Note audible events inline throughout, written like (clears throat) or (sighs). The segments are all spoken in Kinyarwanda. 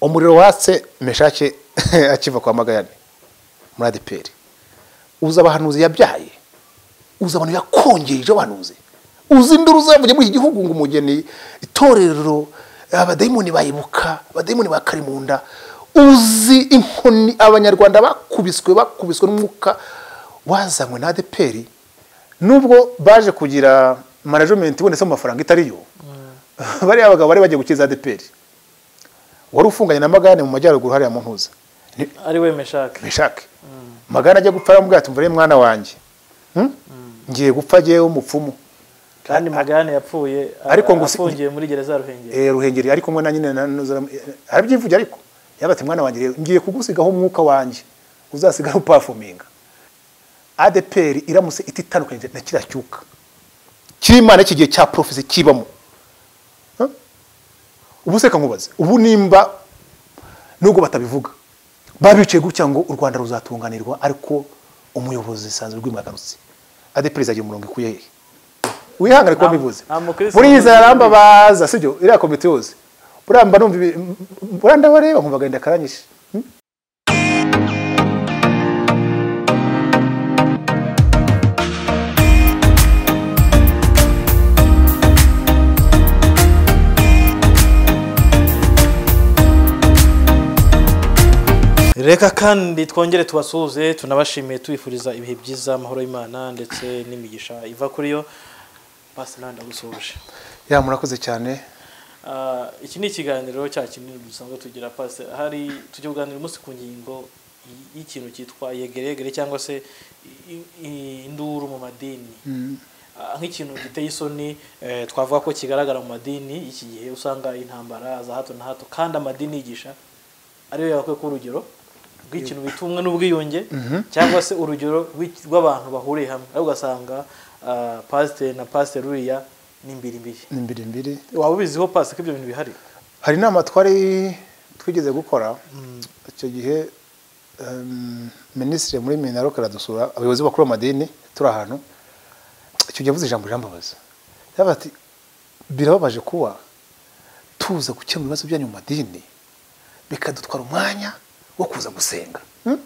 umuriro watse meshake (laughs) akiva kwa magayane muri adeperi. Uzi abahanuzi yabyaye? Uzi abantu yakongeje abahanuzi uzi induru zavuye muri iki gihugu ngo umugeni itorero abadayimoni bayibuka abadayimoni ba karimunda. Uzi inkoni abanyarwanda bakubiswe bakubiswe n'umwuka wazanywe na adeperi? Nubwo baje kugira management ibonetse mu mafaranga itariyo. (laughs) Bariya bagabo bari bagiye gukiza adeperi. Wari ufunganye na magane mu majyaruguru hariya mu ntuza. Ari we meshake meshake magana ajya gupfa aramubwira ati mvure mwana wanjye. Hmm? ngiye gupfa agiye w'umupfumu kandi magane yapfuye Ariko ngo afungiye muri gereza ruhengeri. Eh, ruhengeri ari kumwe na nyine arabyivugira ariko. Yaba ati mwana wanjye ngiye kugusigaho umwuka wanjye. Uzasigaho upafuminga. Adeperi iramutse ititandukanye na kiriya cyuka. Kiri imana iki gihe cya porofesi kibamo? Ubu se nkubaze ubu nimba nubwo batabivuga babicaye gutya ngo u rwanda ruzatunganirwa ariko umuyobozi sanzwe rw'imagarutse adeperi izagira umurongo ikuye hehe wihangane kuba Nta- bivuze nta mukristo buriya izaramba baza sibyo iriya komite yose. Buriya mba numva ibi- buriya ndabareba nkumva agahinda karanyishe. Reka kandi twongere tubasuhuze tunabashimiye tubifuriza ibihe byiza amahoro y'imana ndetse n'imigisha iva kuri yo. Basi nawe ndagusuhuje ya murakoze cyane. Ah, iki ni ikiganiro cya kinini dusanzwe tugira pasi hari tujya kuganira umunsi ku ngingo y'ikintu cyitwa yegeregere cyangwa se induru mu madini. Ah, nk'ikintu giteye isoni eh, twavuga ko kigaragara mu madini y'iki gihe usanga intambara za hato na hato kandi amadini yigisha ariyo yakwiye kuba urugero rw'ikintu bita ubumwe n'ubwiyunge cyangwa se urugero rw'abantu bahuriye hamwe. Ariko ugasanga ah, pasiteri na pasiteri uriya ni imbirimbiri ni mbiri mbiri. Waba ubiziho pasi ko ibyo bintu bihari? Hari inama twari twigeze gukora. Icyo gihe minisitiri muri minaroke aradusura abayobozi bakuru b'amadini turi ahantu. Icyo gihe avuze ijambo ati birababaje kuba tuza gukemura ibibazo byanyu mu madini bikadutwara umwanya wo kuza gusenga Hmm?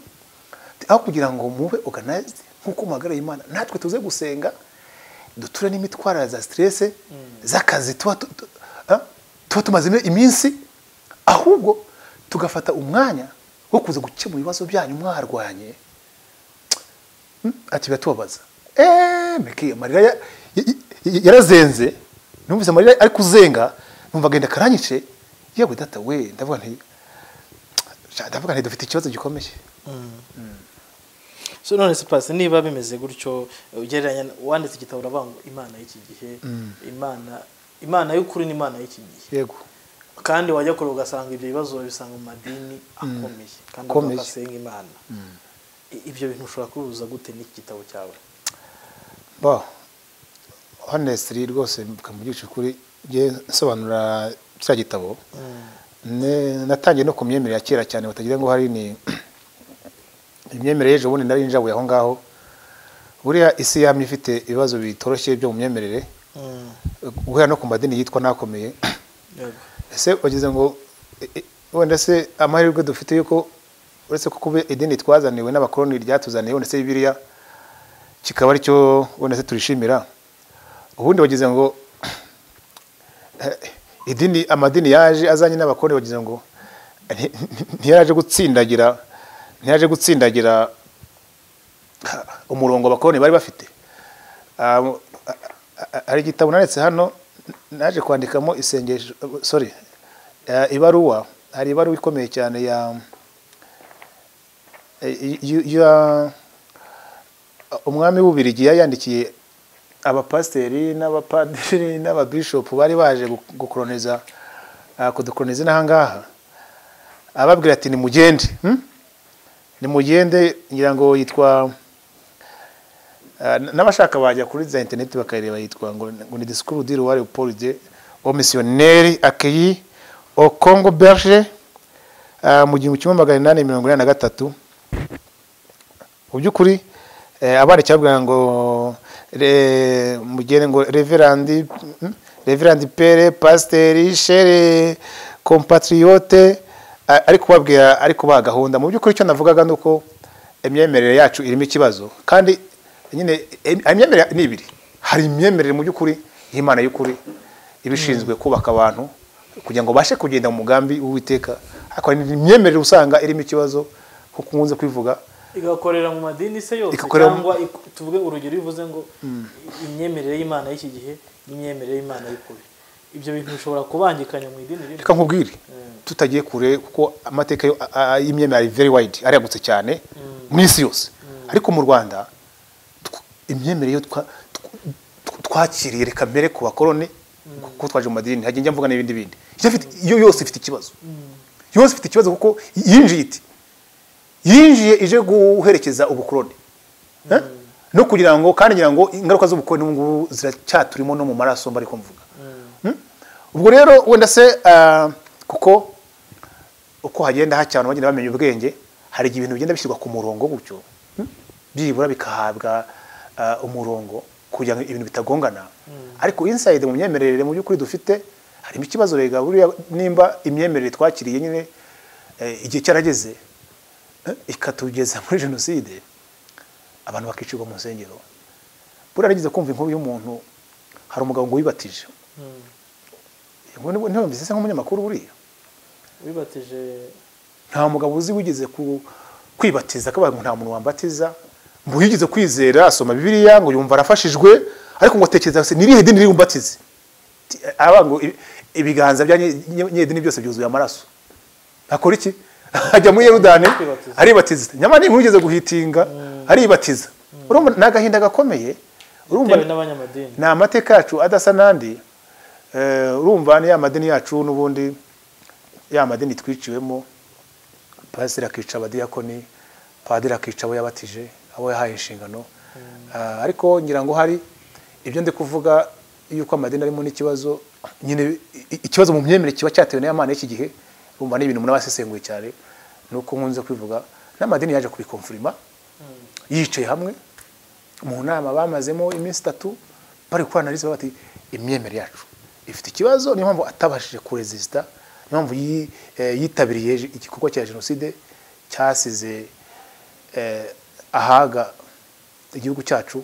aho kugira ngo mube organized nk'uko muhagarariye imana natwe tuze gusenga duture n'imitwaro za stress z'akazi tuba tu- tu- tuba tumazemo iminsi ahubwo tugafata umwanya wo kuza gukemura ibibazo byanyu mwarwanye. Hmm? ati biratubabaza eee meki amarira ya- ya- ya- yarazenze numvise amarira ari kuzenga numva agenda karanyice. Yewe data we ndavuga nti ndavuga nti dufite ikibazo gikomeye. So none se pasi niba bimeze gutyo ugereranya wanditse igitabo uravuga ngo imana y'iki gihe imana imana y'ukuri ni imana y'iki gihe. Yego. Kandi wajya kure ugasanga ibyo bibazo babisanga mu madini akomeye. Kandi bagasenga imana. Ibyo bintu ushobora kubibuza gute n'iki gitabo cyawe? Bo honestly rwose mvugisha ukuri njye nsobanura kiriya gitabo. Natangiye no ku myemerere ya kera cyane batagira ngo hari ni (clears throat) imyemerere y'ejo bundi nari njabuye aho ngaho. Buriya isi yamye ifite ibibazo bitoroshye byo mu myemerere guhera no ku madini yitwa n'akomeye. Ese wagize ngo wenda se amahirwe dufite yuko uretse ko kuba idini twazaniwe n'abakoloni ryatuzaniye wenda se bibiliya kikaba ari cyo wenda se turishimira? Ubundi wagize ngo (clears throat) idini amadini yaje azanye n'abakoloni wagize ngo nti- nti- ntiyaraje gutsindagira ntiyaje gutsindagira umurongo abakoloni bari bafite. A- hari igitabo nanditse hano naje kwandikamo isengesho sorry eh, ibaruwa hari ibaruwa ikomeye cyane ya eh, ya umwami w'ubirigi yayandikiye abapasiteri n'abapadiri (laughs) n'ababishopu bari baje gu- gukoroniza ah, kudukoroniza inaha ngaha. Ababwira ati nimugende hmm? nimugende ngira ngo yitwa Ah, n'abashaka bajya kuri za interineti bakayireba yitwa ngo ni discours du roi Leopold de missionnaire accueilli au Congo belge ah, mu gihumbi kimwe magana inani mirongo inani na gatatu. Mu by'ukuri eh, abanditsi babwira ngo re- mugende ngo reverandi hmm? reverandi pere pasiteri shere compatriote a- ari kubabwira ari kubaha gahunda mu by'ukuri icyo navugaga ni uko imyemerere yacu irimo ikibazo. Kandi nyine im- imyemerere ni ibiri. Hari imyemerere mu by'ukuri y'imana y'ukuri iba ishinzwe kubaka abantu kugira ngo babashe kugenda mu mugambi w'uwiteka. Hari imyemerere usanga irimo ikibazo nk'uko nkunze kubivuga igakorera mu madini se yose. Cyangwa tuvuge urugero bivuze ngo imyemerere y'imana y'iki gihe n'imyemerere y'imana y'ukuri. Ibyo bintu bishobora kubangikanya mu idini rimwe reka nkubwire. Tutagiye kure kuko amateka y'imyemerere ari very wide aragutse cyane mu isi yose. Ariko mu rwanda imyemerere yo twa- tw- tw- twakiriye reka mbere ku bakoroni kuko twaje mu madini njya mvuga n'ibindi bindi iyo yose ifite ikibazo. Yose ifite ikibazo kuko yinjiye iti yinjiye ije guherekeza ubukoroni Eh? no kugira ngo kandi ngira ngo ingaruka z'ubukoroni n'ubu ngubu ziracyaturimo no mu maraso mba ariko mvuga Hmm? ubwo rero wenda se ah, kuko uko hagenda hacya abantu bagenda bamenya ubwenge hari igihe ibintu bigenda bishyirwa ku murongo gutyo hmm? byibura bikahabwa ah, umurongo kugira ngo ibintu bitagongana ariko inside mu myemerere mu by'ukuri dufite harimo ikibazo rega buriya nimba imyemerere twakiriye nyine eh, igihe cyarageze ikatugeza (laughs) muri jenoside abantu bakicirwa mu nsengero. Buriya nageze kumva inkuru y'umuntu hari umugabo ngo wibatije. Ngo ntibumvise se nk'umunyamakuru buriya? Wibatije. Nta mugabo uzi wigeze ku- kwibatiza akavuga ngo nta muntu wambatiza? Ngo yigeze kwizera asoma bibiliya ngo yumva arafashijwe ariko ngo atekereza se nirihe dini riri bumbatize ibiganza bya nye- nye- nyedini byose byuzuye amaraso. Akora iki? (laughs) ajya muri yerudani aribatiza. nyamara niba ugeze guhitinga aribatiza. Urumva ni agahinda gakomeye. Ni amateka yacu adasa n'andi. Eh, urumva ni ya madini yacu n'ubundi ya madini twiciwemo. Pasiteri akica abadiyakoni padiri akica abo yabatije abo yahaye inshingano. Ah, ariko ngira ngo hari ibyo ndi kuvuga yuko amadini arimo n'ikibazo nyine ikibazo mu myemerere kiba cyatewe n'amana y'iki gihe. Urumva ni ibintu umuntu aba asesenguye cyane nuko nkunze kwivuga n'amadini yaje kubikomfurima yicaye hamwe mu nama bamazemo iminsi itatu bari gukoranariza bati imyemerere yacu ifite ikibazo. Niyo mpamvu atabashije kurezisita niyo mpamvu eh, yitabiriye igikorwa cya jenoside cyasize eh, ahaga igihugu cyacu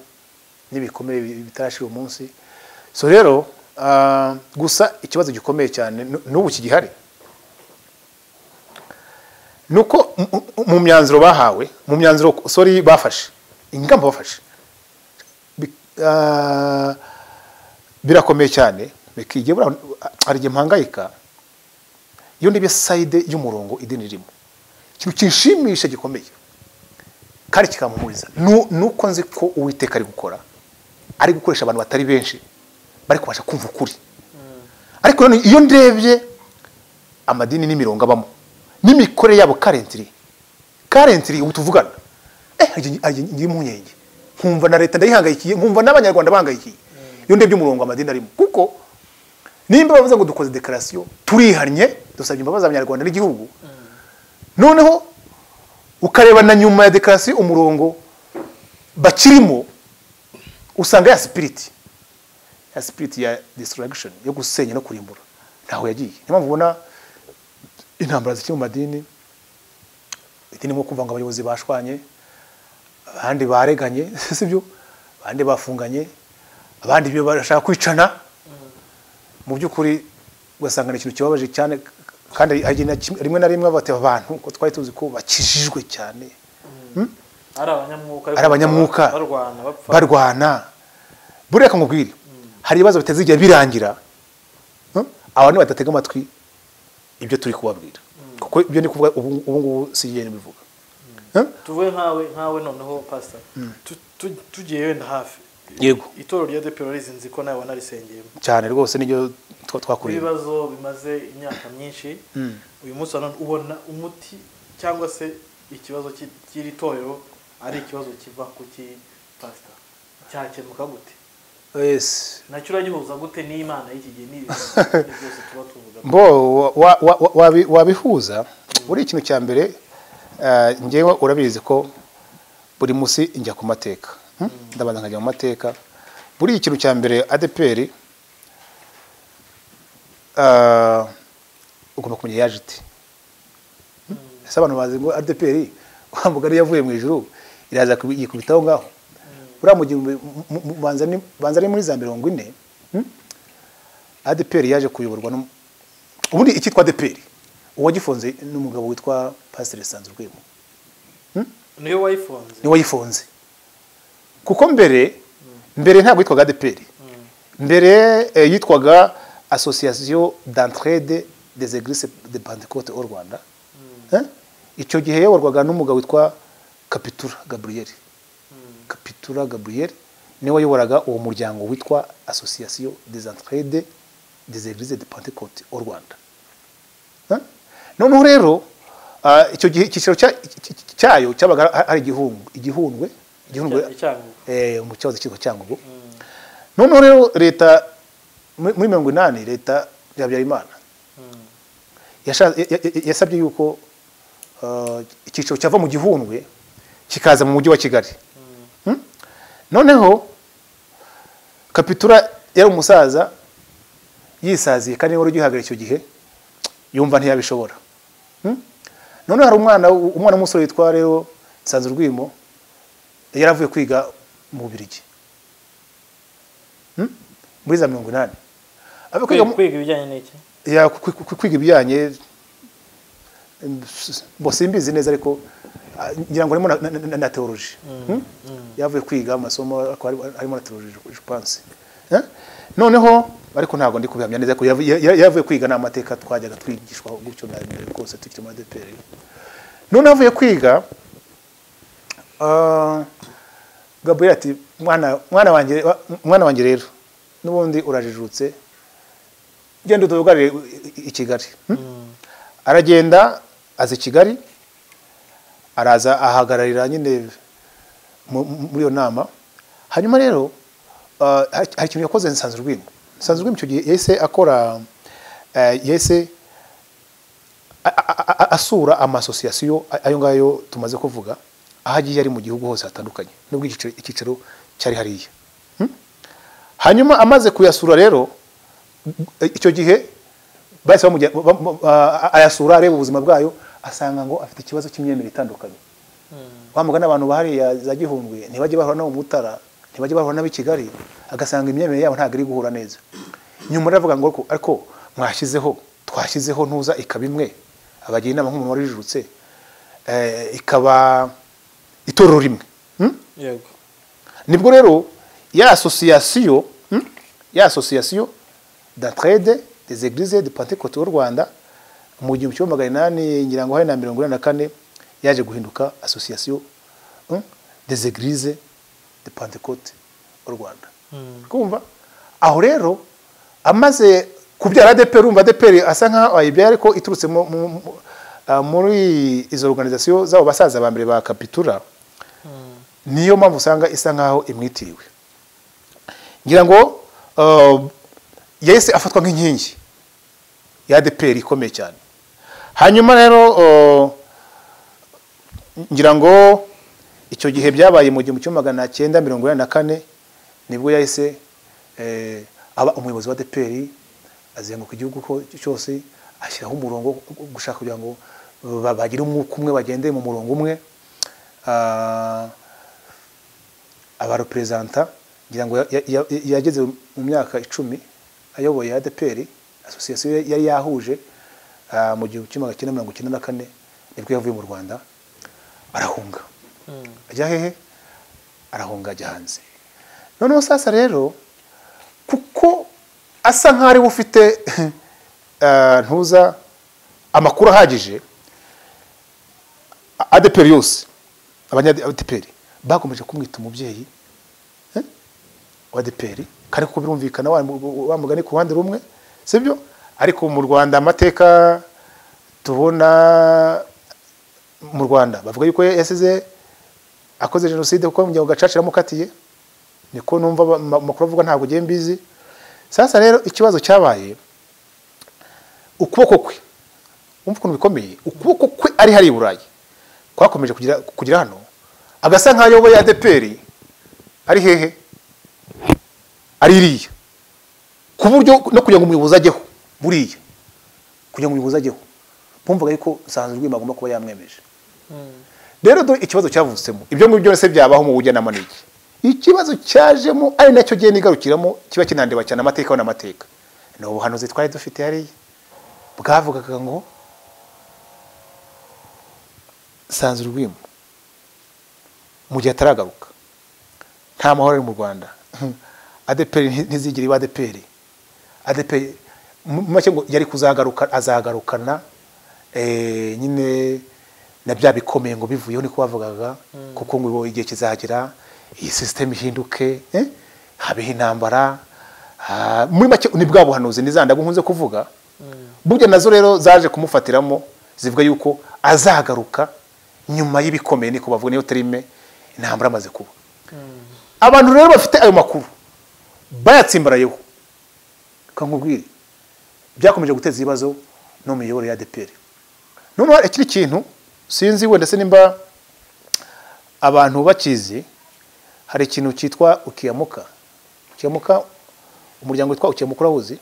n'ibikomere bi- bitarashira umunsi so rero ah, gusa ikibazo gikomeye cyane nu- n'ubu kigihari. Ni uko mu- myanzuro bahawe mu myanzuro sorry bafashe. Ingamba bafashe ah, birakomeye cyane. Bikigiye buriya hari igihe mpangayika. Iyo ndebye sayide y'umurongo idini ririmo. Ikintu kinshimisha gikomeye. Kandi kikamuhuriza. Ni uko nzi ko uwiteka ari gukora. Ari gukoresha abantu batari benshi. Bari kubasha kumva ukuri. Ariko noneho iyo ndebye amadini n'imirongo abamo. N'imikorere yabo karentiri karentiri ubu tuvugana. Eh ngira impungenge nkumva na leta ndayihangayikiye nkumva n'abanyarwanda bahangayikiye. Iyo ndebye umurongo amadini arimo. Kuko nimba bavuze ngo dukoze dekarasiyo turihannye dusabye imbabazi abanyarwanda n'igihugu. Noneho ukareba na nyuma ya dekarasiyo umurongo bakirimo usanga ya sipiriti ya sipiriti ya destruction yo gusenya no kurimbura. Ntaho yagiye. Niyo mpamvu ubona intambara zikiri mu madini idini nko kumva ngo abayobozi bashwanye abandi bareganye (laughs) sibyo abandi bafunganye abandi byo barashaka kwicana. Mu by'ukuri ugasanga ni ikintu kibabaje cyane kandi rimwe na rimwe bati abantu ko twari tuzi ko bakijijwe cyane. Ari abanyamwuka ariko Ari abanyamwuka. barwana buriya kamubwire hari ibibazo bitazigera birangira. Hmm? abantu badatega amatwi ibyo turi kubabwira. Kuko ibyo ni kuvuga ubu ubu ngubu si igenda bivuga. Hmm? tuvuge nkawe nkawe noneho Tu- tu- tugiye wenda hafi. Yego. itorero rya depero rizinzi ko nawe wanarisengeyemo cyane rwose ni byo twa- twakuriye ibibazo bimaze imyaka myinshi. Uyu munsi ubona umuti cyangwa se ikibazo cy- cy'iri torero ari ikibazo kiva ku ki pastor? Cyakemuka gute? Na cyo uragihuza gute n'imana y'iki gihe n'ibi bintu (laughs) byose tuba tuvuga. Wabi- wabihuza buri ikintu cya mbere eh, ngewe urabizi ko buri munsi njya ku mateka. Hmm? ndabanza nkajya mu mateka. Buri ikintu cya mbere adeperi ugomba kumenya yaje iti ese abantu bazi ngo adeperi wa mugari yavuye mu ijuru iraza kubi- yikubitaho ngaho? Buriya mu gihumbi mu- mu- mu- banza ari muri za mirongo ine hmm? adeperi yaje kuyoborwa ubundi icyitwa adeperi uwagifunze ni umugabo witwa pasiteri sanzurwimo niyo wayifunze. Niwe wayifunze. Kuko mbere mbere ntabwo yitwaga adeperi mbere eh, yitwaga association d'entraide des églises de Pentecôte au Rwanda. Eh? icyo gihe yayoborwaga n'umugabo witwa Kapitura Gabriel. Kapitura Gabriel ni we wayoboraga uwo muryango witwa association des entraides des de Pentecôte au Rwanda. Eh? noneho rero ah, icyo gihe icyiciro cya- cyayo cyabaga hari igihundwe eh, mu kibazo cyitwa cyangugu. Noneho rero leta muri mirongo inani leta ya habyarimana ya- yasabye yuko uh, icyiciro cyava mu gihundwe kikaza mu mujyi wa kigali. Hmm? Noneho kapitura yari umusaza yisaziye kandi wari ugihagarara icyo gihe yumva ntiyabishobora Hmm? noneho hari umwana umwana w'umusore witwa rero Nsanzurwimo yari avuye kwiga mu Bubiligi Hmm? muri za mirongo inani kwiga ibijyanye n'iki kwiga ibijyanye simbizi neza ariko ngira ngo harimo na, theology Hmm? yavuye kwiga amasomo harimo na theology je pense Eh? noneho ariko ntabwo ndi kubihamya neza ko yavu- ya- ya- yavuye kwiga n'amateka twajyaga twigishwa gutyo na mbere rwose tukiri muri ADPR noneho avuye kwiga ah, Gabriel ati mwana mwana wanjye rero n'ubundi urajijutse genda utugarire i- Kigali Hmm? aragenda aza i Kigali araza ahagararira nyine mu- mu- muri iyo nama. Hanyuma rero ah, hari ikintu yakoze Nsanzurwimo Nsanzurwimo icyo gihe yahise akora eh, yahise asura amasosiyasiyo ayo ngayo tumaze kuvuga aho agiye ari mu gihugu hose hatandukanye. Nubwo icyiciro cyari hariya. Hmm? hanyuma amaze kuyasura rero icyo gihe bahise ba- ayasura areba ubuzima bwayo asanga ngo afite ikibazo cy'imyemerere itandukanye. Bamuga n'abantu bahariya za gihundwe ntibajye bahura no mu mutara ntibajye bahura n'ab'i kigali agasanga imyemerere yabo ntabwo iri guhura neza. Nyuma aravuga ngo ariko- mwashyizeho twashyizeho ntuza ikaba imwe abagira inama nk'umuntu warijutse eh, ikaba itorero rimwe. Hmm? yego. Nibwo rero ya association hmm? ya association d'entraide des églises de Pentecôte au Rwanda mu gihumbi kimwe magana inani ngira ngo hari na mirongo inani na kane yaje guhinduka association hmm? des de Pentecôte au Rwanda. Kumva? Aho rero amaze kubyara ADPR urumva ADPR asa nkaho ayibyara ariko iturutse ah, muri izo organisation z'abo basaza ba mbere ba Kapitura niyo mpamvu usanga isa nkaho imwitiriwe ngira ngo uh, yahise afatwa nk'inkingi ya ADPR ikomeye cyane. Hanyuma rero ngira ngo icyo gihe byabaye mu gihumbi kimwe magana cyenda mirongo inani na kane ni bwo yahise eh, aba umuyobozi wa ADPR azenguka igihugu cyose ashyiraho umurongo gushaka kugira ngo ba- bagire umwuka umwe bagendeye mu murongo umwe. Ah, abareperezanta ngira ngo ya- ya- ya- yageze mu myaka icumi ayoboye ADPR association yari yahuje ah, mu gihumbi kimwe magana cyenda mirongo icyenda na kane ni bwo yavuye mu Rwanda arahunga. Ajya hehe? Arahunga ajya hanze. Noneho sasa rero kuko asa nk'aho ari we ufite (laughs) ah, ntuza amakuru ahagije ADPR yose abanya-ADPR bakomeje kumwita umubyeyi eh, wa ADPR kandi kuko birumvikana wa wa mugani ku ruhande rumwe sibyo? Ariko mu Rwanda amateka tubona mu Rwanda. Bavuga yuko yasize akoze jenoside kuko mu gacaca yaramukatiye niko numva amakuru avuga ntabwo ugiye mbizi. Sasa rero ikibazo cyabaye ukuboko kwe umva ukuntu bikomeye ukuboko kwe ari hari i burayi. Kwakomeje kugira hano agasa nk'aho ayoboye adeperi ari hehe? Ari iriya? Ku buryo no kugira ngo umuyobozi ajyeho buriya kugira ngo umuyobozi ajyeho bumvaga yuko nsanzwe rwima agomba kuba yamwemeje. Rero dore ikibazo cyavutsemo ibyo ngibyo byose byabaho mu bujyanama ni iki? Ikibazo cyajemo ari na cyo gihe nigarukiramo kiba kinandeba cyane amateka n'amateka. Ni ubuhanuzi twari dufite hariya. Bwavugaga ngo sanze urwimo mu gihe ataragaruka. Nta mahoro ari mu rwanda. (laughs) Adeperi ntizigire iba adeperi. Adeperi make ngo yari kuzagaruka azagarukana eh, nyine na bya bikomeye ngo bivuyeho niko bavugaga kuko ngo igihe kizagera iyi sisiteme ihinduke eh, habeho intambara Ah, muri make ni bwa buhanuzi ni za nkunze kuvuga. Burya na zo rero zaje kumufatiramo zivuga yuko azagaruka nyuma y'ibikomeye niko bavuga niyo terime intambara amaze kuba. Abantu rero bafite ayo makuru bayatsimbarayeho. Kankubwire byakomeje guteza ibibazo no mu miyoborere ya ADPR noneho ikindi kintu sinzi wenda se nimba abantu bakizi hari ikintu cyitwa ukiyamuka. Ukiyamuka umuryango witwa ukiyamuka urawuzi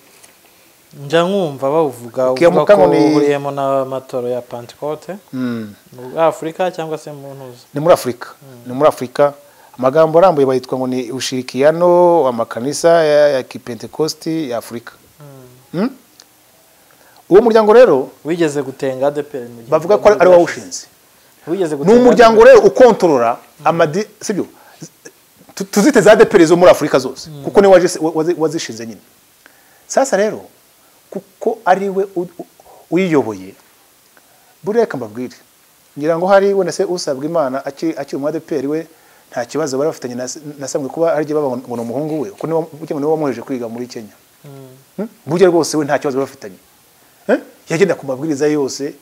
njya nkumva bawuvuga Ukiyamuka ngo ni- uhuriyemo n'amatora ya pantekote Mm. muri afurika cyangwa se mu ntuza ni muri afurika ni muri afurika amagambo arambuye bayitwa ngo ni ushirikiyano amakanisa ya, kipentekosti ya afurika Mm? Uwo muryango rero wigeze gutenga adeperi bavuga ko ari wowe ushinze wigeze ni umuryango rero ukontorora amadi sibyo? Tu- tuzite za deperi zo muri afurika zose. Kuko ni we wazishinze nyine. Sasa rero kuko ari we uyiyoboye buriya reka mbabwire. Ngira ngo hari wenda se usabwa imana akiri umu adeperi we nta kibazo bari bafitanye na na samwe kuba ari baba ngo ni umuhungu we. Kuko ni we wamuheje kwiga muri kenya. Hmm? burya rwose we nta kibazo bari bafitanye. Eh? yagenda ku mabwiriza yose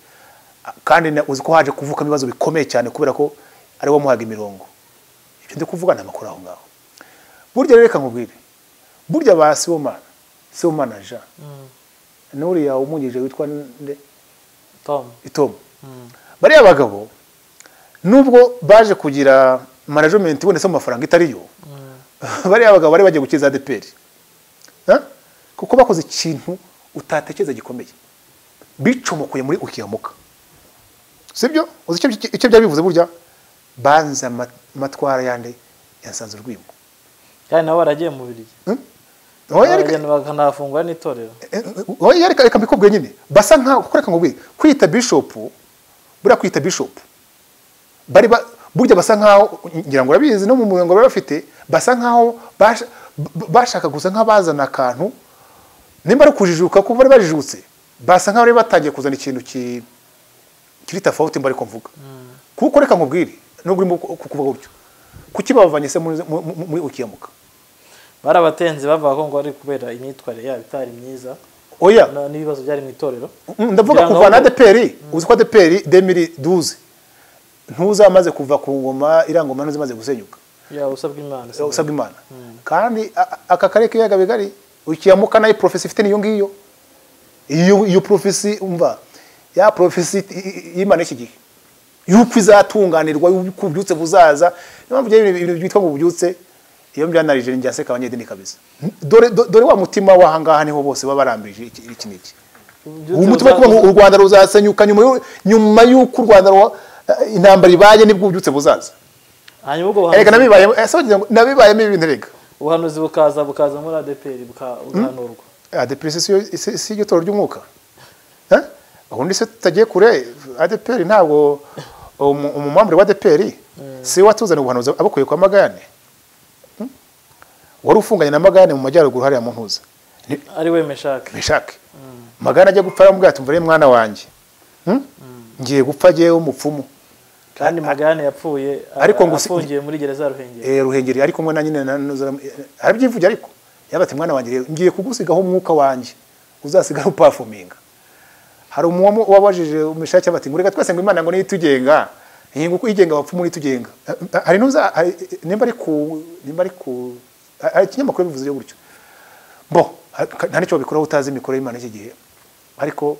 kandi uzi ko haje kuvukamo ibibazo bikomeye cyane kubera ko ari wamuhaga imirongo. Ibyo ndi kuvuga ni amakuru aho ngaho. Burya rero reka nkubwire. Burya ba sibomana sibomana jean Mm. n'uriya umwungirije witwa nde? Tom. Itomo Mm. bariya bagabo nubwo baje kugira management ibonetse mu mafaranga itariyo bariya bagabo bari bagiye gukiza ADPR Eh? kuko bakoze ikintu utatekereza gikomeye. Bicomokoye muri ukiyamuka. Sibyo? Uzi icyo byari bivuze burya? Banza ama- amatwara yande yasanze urwimo kandi nabo baragiye mu oya reka baragenda bakanafungwa n'itorero. Oya reka reka mbikubwire nyine. Basa nkaho kuko reka nkubwire kwita bishop buriya kwita bishop bari ba- burya basa nkaho ngira ngo urabizi no mu murongo bari bafite basa nkaho bashaka gusa nk'abazana akantu nimba ari kujijuka kuko bari bajijutse. Basa nkaho bari batangiye kuzana ikintu ki- kiri tofauti mba ariko mvuga. Kuko reka nkubwire nubwo urimo ku- kuvuga gutyo. Kuki babavanye se muri mu- mu- muri ukiyamuka? Barabatenze bavuga ko ngo ari kubera imyitwarire yabo itari myiza. Oya. N'ibibazo byari mu itorero. Mm, ndavuga Kugira ngo kuva na ADPR uzi ko ADPR demiri duze ntuzamaze kuva ku ngoma irangoma ntuzimaze gusenyuka. Usabwa imana kandi aka karere k'ibiyaga bigari ukiyamuka na yo profesi ifite niyo ngiyo. Iyo iyo profesi umva ya profesi i- i- y'imana iki gihe? Yuko izatunganirwa yuko ububyutse buzaza. Niyo mpamvu ibintu ibintu byitwa ngo ububyutse iyo mbyanarije njya nseka abanyedini kabisa. Dore do- dore wa mutima w'ahangaha ni ho bose baba barambije iki iki n'iki ubu mutima ngo u Rwanda ruzasenyuka nyuma y'u- nyuma y'uko u Rwanda rwa- eh, intambara ibaye ni bwo ububyutse buzaza. Hanyuma ubwo buhanuzi- nabibayemo nabibayemo ibintu rega ubuhanuzi bukaza bukaza muri adeperi bugahanurwa ADPR si toro ry'umwuka Eh? ubundi se tutagiye kure ADPR ntabwo umu- umumambure wa ADPR si we watuzaniye ubuhanuzi abukuye kwa Magayane Hmm? wari ufunganye na Magayane mu majyaruguru hariya mu ntuza. Ari we meshake meshake Magayane ajya gupfa aramubwira ati mvure mwana wanjye. Hmm? ngiye gupfa jyewe umupfumu. Kandi magane yapfuye Ariko afungiye muri gereza ya ruhengeri. Eh, ruhengeri ari kumwe na nyine na eh, arabyivugira ariko. Yaba ati mwana wanjye ngiye kugusigaho umwuka wanjye. Uzasigara upafuminga hari umuwamu wabajije umishake bati ngo reka twese ngo imana ngo niyo itugenga hinga uko igenga abapfumu nitugenga. Hari nuza nimba ari ku nimba ari ku ikinyamakuru bivuze gutyo. Bo nta ni cyo babikoraho utazi imikoro y'imana iki gihe. Ariko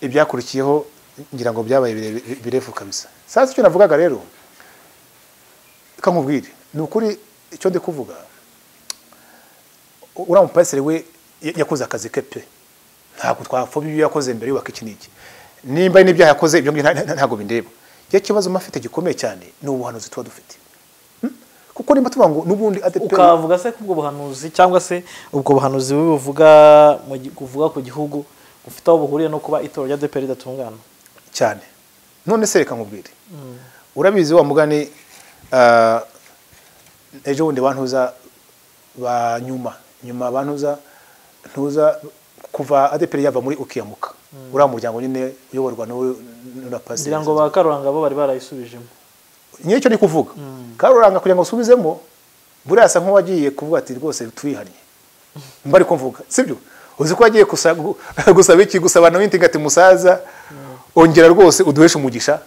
ibyakurikiyeho ngira ngo byabaye bire- birefu kabisa. Sasa icyo navugaga rero reka nkubwire. Ni ukuri icyo ndi kuvuga uriya mupasiteri we ya- yakoze akazi ke pe. Ntabwo twapfobya ibyo yakoze mbere yubaka iki n'iki. Nimba n'ibyaha yakoze ibyo ngibyo nta- nta- ntabwo bindeba. Iyo kibazo mba afite gikomeye cyane ni ubuhanuzi tuba dufite. Hmm? kuko nimba tuvuga ngo n'ubundi ADEPR ukavuga se ko ubwo buhanuzi cyangwa se ubwo buhanuzi bubi buvuga buvuga ku gihugu bufite aho buhuriye no kuba itorero rya DPR ridatungana? Cyane. None se reka nkubwire. Urabizi wa mugani ah, ejo bundi bantuza ba nyuma. Nyuma bantuza ntuza kuva adeperi yava muri ukiyamuka. Uriya muryango nyine uyoborwa na pasiteri ngira ngo ba karuranga bo bari barayisubijemo. Nyicyo ni kuvuga. Karuranga kugira ngo usubizemo buriya asa nk'uwagiye kuvuga ati rwose tuyihannye (laughs) mba ariko mvuga. Sibyo? Uzi ko wagiye gusa- gu- gusaba iki? Gusaba nawe intinga ati musaza ongera rwose uduheshe umugisha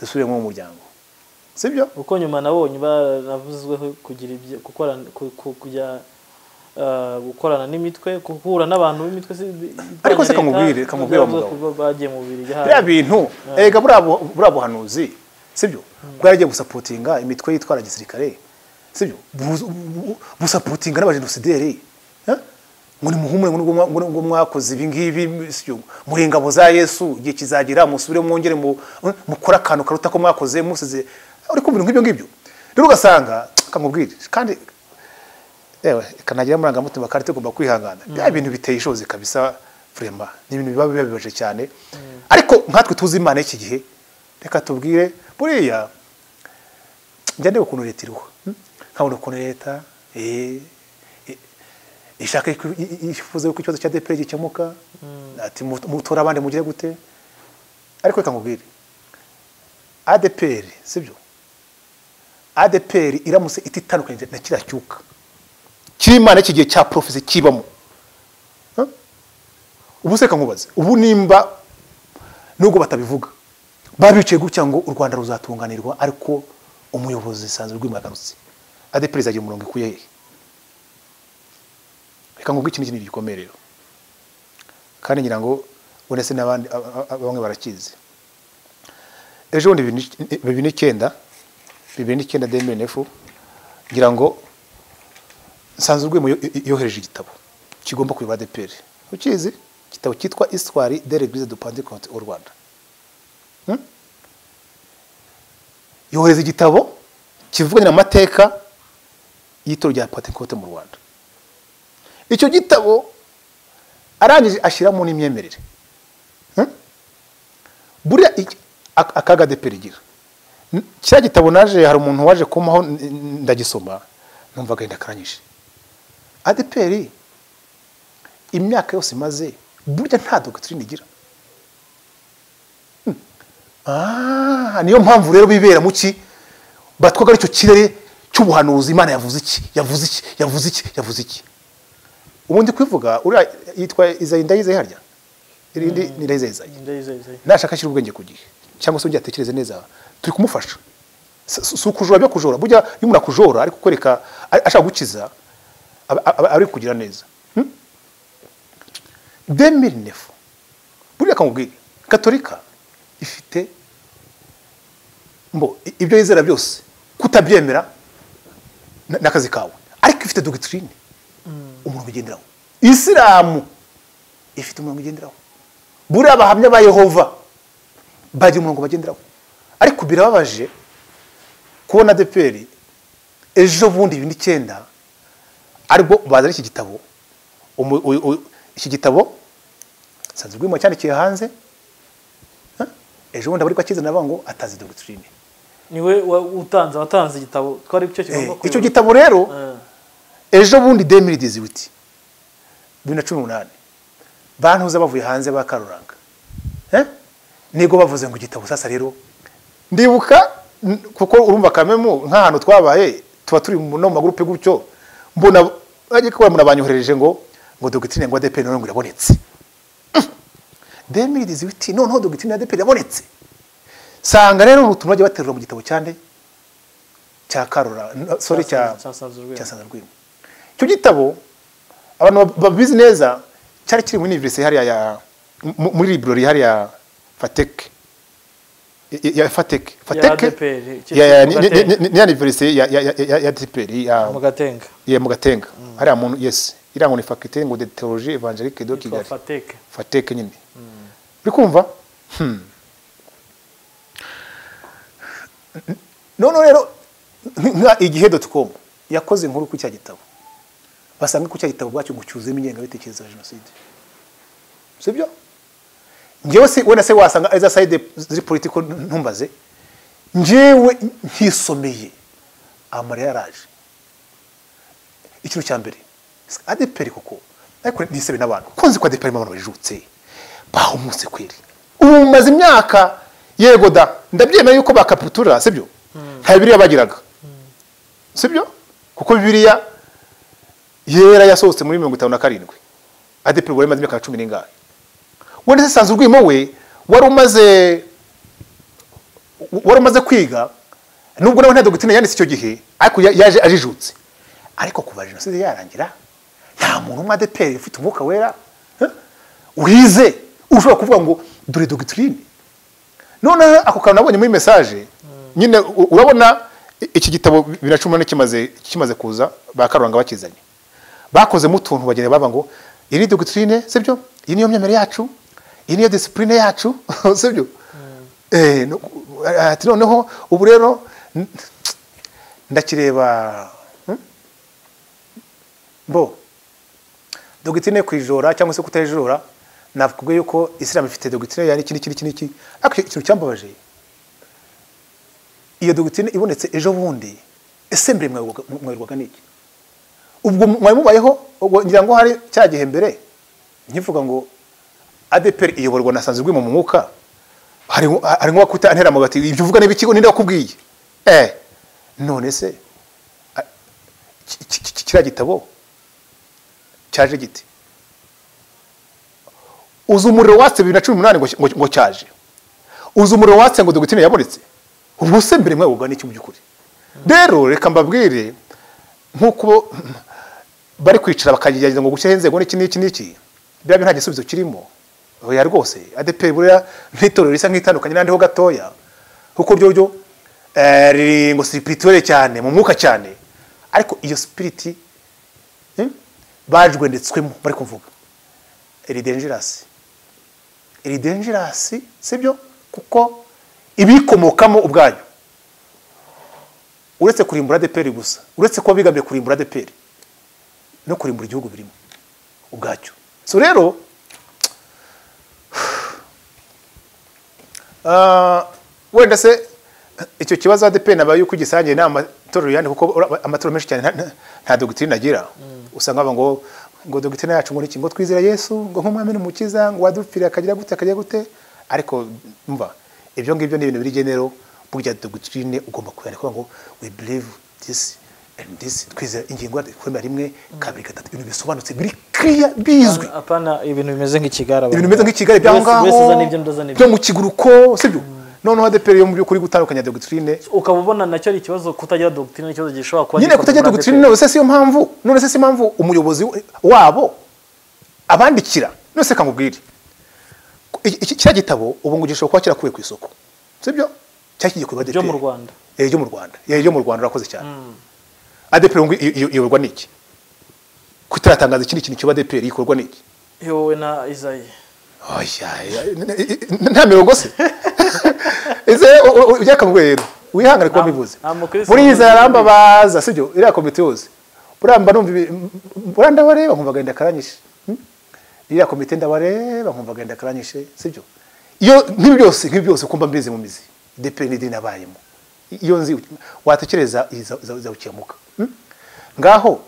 dusubiremo mu muryango. Sibyo? Kuko nyuma nabonye baravuzweho kugira ibyo ku- kujya gukorana n'imitwe guhura n'abantu b'imitwe Ariko se kamubwire, kamubwire wa mugabo. bagiye mu bibiri biriya bintu erega buriya bu- buriya buhanuzi sibyo bwo yaragiye gusapotinga imitwe yitwara gisirikare sibyo Bu- bu- busapotinga n'abajenosideri eh? ngo nubwo mwa- ngo mwakoze ibi ngibi sibyo muri ingabo za yesu igihe kizagera musubire mwongere eh, mukore akantu karuta ko mwakoze musize. Uri kumva ibintu nk'ibyo ngibyo rero ugasanga kamubwire kandi yewe kanagira amarangamutima kandi tugomba kwihangana. Bya bintu biteye ishozi kabisa vrema ni ibintu biba bibabaje cyane. Ariko nkatwe tuzi imana y'iki gihe. Reka tubwire buriya njya ndeba ukuntu leta iriho. Hmm? nkabona ukuntu leta eh, eh, ishaka yifuza ko ikibazo cya DPR gikemuka ati mu- mutora abandi mugire gute? Ariko reka nkubwire. ADPR sibyo? ADPR iramutse ititandukanye na kiriya cyuka. Kiri imana iki gihe cya profesi kibamo? Ubu se nkubaze ubu nimba nubwo batabivuga baba bicaye gutya ngo u rwanda ruzatunganirwa ariko umuyobozi sanzwe rw'imagarutse ADPR izagira umurongo ikuye hehe reka nkubwe ikintu kinini gikomeye rero. Kandi ngira ngo ubone se n'abandi bamwe barakizi. Ejo bundi bibiri ni- n'icyenda bibiri n'icyenda demenefu ngira ngo nsanzwe yo- yohereje igitabo kigomba kuyobora ADPR ukizi igitabo cyitwa histoire de l'église de Pentecôte au Rwanda. Hmm? yohereza igitabo kivugana amateka y'itorero rya Pentecôte mu Rwanda. Icyo gitabo arangije ashyiramo n'imyemerere. Hmm? buriya akaga ADPR igira. Kiriya gitabo naje hari umuntu waje kumaho ndagisoma numva agahinda karanyishe ADPR imyaka yose imaze burya nta doctrine igira. Hmm. Ah, niyo mpamvu rero bibera mu ki? Batwaga ari cyo kirere cy'ubuhanuzi imana yavuze iki? Yavuze iki? Yavuze iki? Yavuze iki? Ubundi kwivuga uriya yitwa izayi ndayizayi harya? Irindi ni ndayizayi nashaka ashyira ubwenge ku gihe. Cyangwa se undi atekereze neza. Turi kumufasha. Si- ukujora byo kujora. Burya iyo umuntu akujora ariko kwereka ashaka gukiza ari kugira neza. Hmm? 2009 buriya akamubwira katolika ifite mbo ibyo yizera byose kutabyemera na- n'akazi kawe. Ariko ifite doctrine umurongo ugenderaho. Isilamu ifite umurongo ugenderaho. Buriya abahamya ba yehova bagira umurongo bagenderaho. Ariko birababaje kubona adeperi ejo bundi bibiri n'icyenda ari bwo bazana iki gitabo? Iki gitabo? Sanzwe rwimo cyandikiye hanze. Ejo bundi abari akizana avuga ngo atazi doctrine. Niwe utanze watanze igitabo. Twari cyo Eh, kigomba icyo kuyobora. gitabo rero Eh, ejo bundi demiri diziwiti bibiri na cumi n'umunani. Bantuza bavuye hanze ba karuranga. Eh? ni bwo bavuze ngo igitabo sasa rero. Ndibuka kuko urumva kamemu nk'ahantu twabaye tuba turi mu magurupe gutyo mbona bajye kuba umuntu banyoherereje ngo ngo dogitine ngo ADP none ngo irabonetse. Demiri diziwiti noneho dogitine ya ADP irabonetse. Sanga rero utuntu bajya baterura mu gitabo cyande cya Karora sorry cya cya Sandra Rwimo. icyo gitabo abantu babizi neza cyari kiri muri university hariya ya muri library hariya Fatek ya ya Fatek Ya Fatek ADPR, iki- ya ya mu ni- ni- Gatenga. ni- ni ya university ya ya ya ya ya ADPR ya. Mu gatenga ya mu Gatenga hariya muntu yes. Iriya ngo ni faculté ngo de théologie évangélique de Kigali fateke Fatek nyine uri kumva noneho rero nka igihe doti komu yakoze inkuru ku cya gitabo. Basanga ku cya gitabo bwacyo ngo cyuzuyemo ingengabitekerezo ya jenoside. Sibyo njyewe se wenda se wasanga ari za sayide ziri politiko ntumbaze njyewe nkisomeye amarira yaraje. Ikintu cya mbere adeperi koko? Ariko nisebe n'abantu kunzi ko adeperi abantu bajijutse bahumutse kweri. Ubu mumaze imyaka yego da ndabyemera yuko bakaputura sibyo? Nta bibiriya bagiraga. Sibyo? Kuko bibiriya yera yasohotse muri mirongo itanu na karindwi. Adeperi wari umaze imyaka cumi n'ingahe? Wenda se sanzwe urwimo we wari umaze wari umaze kwiga nubwo nawe nta dogitine yanditse icyo gihe ariko yaje ajijutse. Ariko kuva jenoside yarangira nta muntu umwe adeperi ufite umwuka wera wize ushobora kuvuga ngo dore dogitine noneho ako kantu nabonye muri mesaje nyine urabona iki gitabo bibiri na cumi n'umunani kimaze kuza ba karuranga bakizanye. Bakozemo utuntu bagenda baba ngo ni dogitine sibyo? Iyi niyo myemerere yacu. Iyi niyo disipurine yacu sibyo ati noneho ubu rero ndakireba bo dogitine ku ijora cyangwa se kutajora navuga yuko isilamu ifite dogitine iki n'iki n'iki n'iki ariko ikintu cyambabaje. Iyo dogitine ibonetse ejo bundi ese mbere mwayoborwaga n'iki? Ubwo mwari mubayeho ngira ngo hari cya gihe mbere nkivuga ngo adeperi iyoborwa na sanzwe mu mwuka hari nk'uwakuta antera mu gati ibyo uvuga n'ibikigo ninde wakubwiye? Eh none se kiriya gitabo? Cyaje giti uzi umuriro watse bibiri na cumi n'umunani ngo cyaje? Uzi umuriro watse ngo dogitine yabonetse? Ubwo se mbere mwayoborwa n'iki mu by'ukuri? Rero reka mbabwire nk'uko bari kwicara bakagerageza ngo gushyiraho inzego n'iki n'iki n'iki biriya nta gisubizo kirimo. Oya rwose adeperi buriya nk'itorero risa nk'itandukanye n'andi ho gatoya. Kuko ryo ryo riri ngo sipirituwere cyane mu mwuka cyane. Ariko iyo sipiriti bajwendetswemo bari kuvuga iri denjerasi iri denjerasi sibyo? Kuko ibikomokamo ubwayo. Uretse kurimbura adeperi gusa. Uretse kuba bigambye kurimbura adeperi no kurimbura igihugu birimo. Ubwacyo. So rero wenda se icyo kibazo adeperi nabaye yuko igisangiye ni amatorero yandi kuko amatorero menshi cyane nta dogitine agira usanga baba ngo ngo dogitine yacu ngo ngo twizera yesu ngo nk'umwami n'umukiza ngo wadupfire akagira gute akagira gute? Ariko mva ibyo ngibyo ni ibintu biri genero burya dogitine ugomba kuyandika ngo we believe this twizera ingingo kwemera rimwe kabiri gatatu ibintu bisobanutse biri clear bizwi. Apana ibintu bimeze nk'ikigara ibintu bimeze nk'ikigare byaho ngaho byo mu kiguruko sibyo noneho adeperi yo mu by'ukuri gutandukanya dogitine ukaba ubona na cyo ari ikibazo kutagira dogitine ikibazo gishobora kuba nyine kutagira dogitine none se siyo mpamvu none se si impamvu umuyobozi wabo abandikira none se kamubwire kiriya gitabo ubu ngo gishobora kuba kirakuwe ku isoko. Sibyo cyakigiye ku byo mu rwanda. Ryo mu rwanda. Ryo mu rwanda urakoze cyane. Adeperi ngo iyoborwa n'iki kutaratangaza ikindi kintu kiba adeperi ikorwa n'iki yowe na izayi nta mirongo se. Ese ujya kamubwira rero wihangane kuba mbivuze. muri iza yarambabaza sibyo iriya komite yose. Buramba numva buriya ndabareba nkumva agenda akaranyishe. Iriya komite ndabareba nkumva agenda akaranyishe sibyo iyo nk'ibi byose nk'ibi byose kumva mbizi mu mizi. Deperi n'idini nabayemo. Iyo nzi watekereza izawukemuka ngaho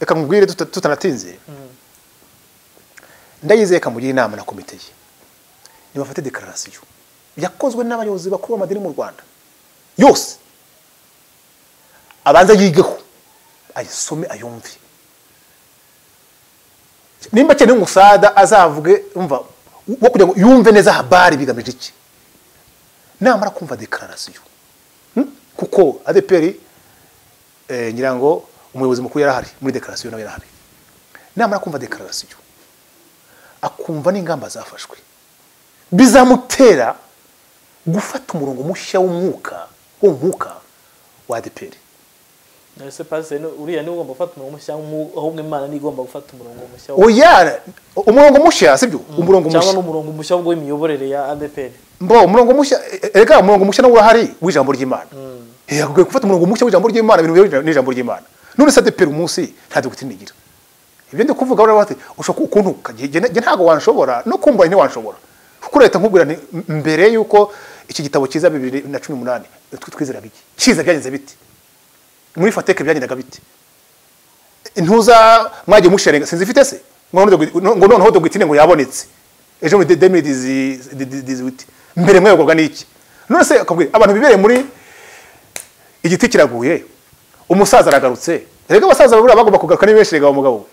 reka nkubwire tutanatinze. Ndayizeye kamugira inama na komite ye. Nibafate dekararasiyo. Yakozwe n'abayobozi bakuru b'amadini mu rwanda. Yose. Abanza yigeho. Ayisome ayumve. Nimba akeneye umusada azavuge umva wo kugira ngo yumve neza habari bigamije iki? Namara kumva dekararasiyo kuko adeperi ngira ngo umuyobozi mukuru yarahari muri dekararasiyo nawe yarahari. Namara kumva dekararasiyo akumva n'ingamba zafashwe. Bizamutera gufata umurongo mushya w'umwuka w'umwuka wa adeperi ese pasiteri uriya ni we ugomba gufata umurongo mushya mu- ahubwo imana niyo igomba gufata umurongo mushya oya umurongo mushya sibyo? Umurongo cyangwa mushya. n'umurongo mushya w'imiyoborere ya adeperi mbo umurongo mushya erega umurongo mushya nawo urahari? W'ijambo ry'imana. Eh, akwiye gufata umurongo mushya w'ijambo ry'imana ibintu bihuye n'ijambo ry'imana. None se adepera umunsi nta dogiteri nigira ibyo ndi kuvuga urabona bati ushobora kuntuka njye ntabwo wanshobora no kumva ntiwanshobora kuko leta nkubwira mbere y'uko iki gitabo kiza bibiri na cumi n'umunani twizeraga iki? Kiza byagenze bite muri fateke byagendaga bite ntuza mwagiye musharenga sinzi ifite se ngo noneho- dogitine ngo yabonetse. Ejo muri demiri diziwiti mbere mwayoborwa n'iki none se abantu bibereye muri igiti kiraguye umusaza aragarutse rega abasaza buriya bagomba kugaruka ni benshi rega wa mugabo we?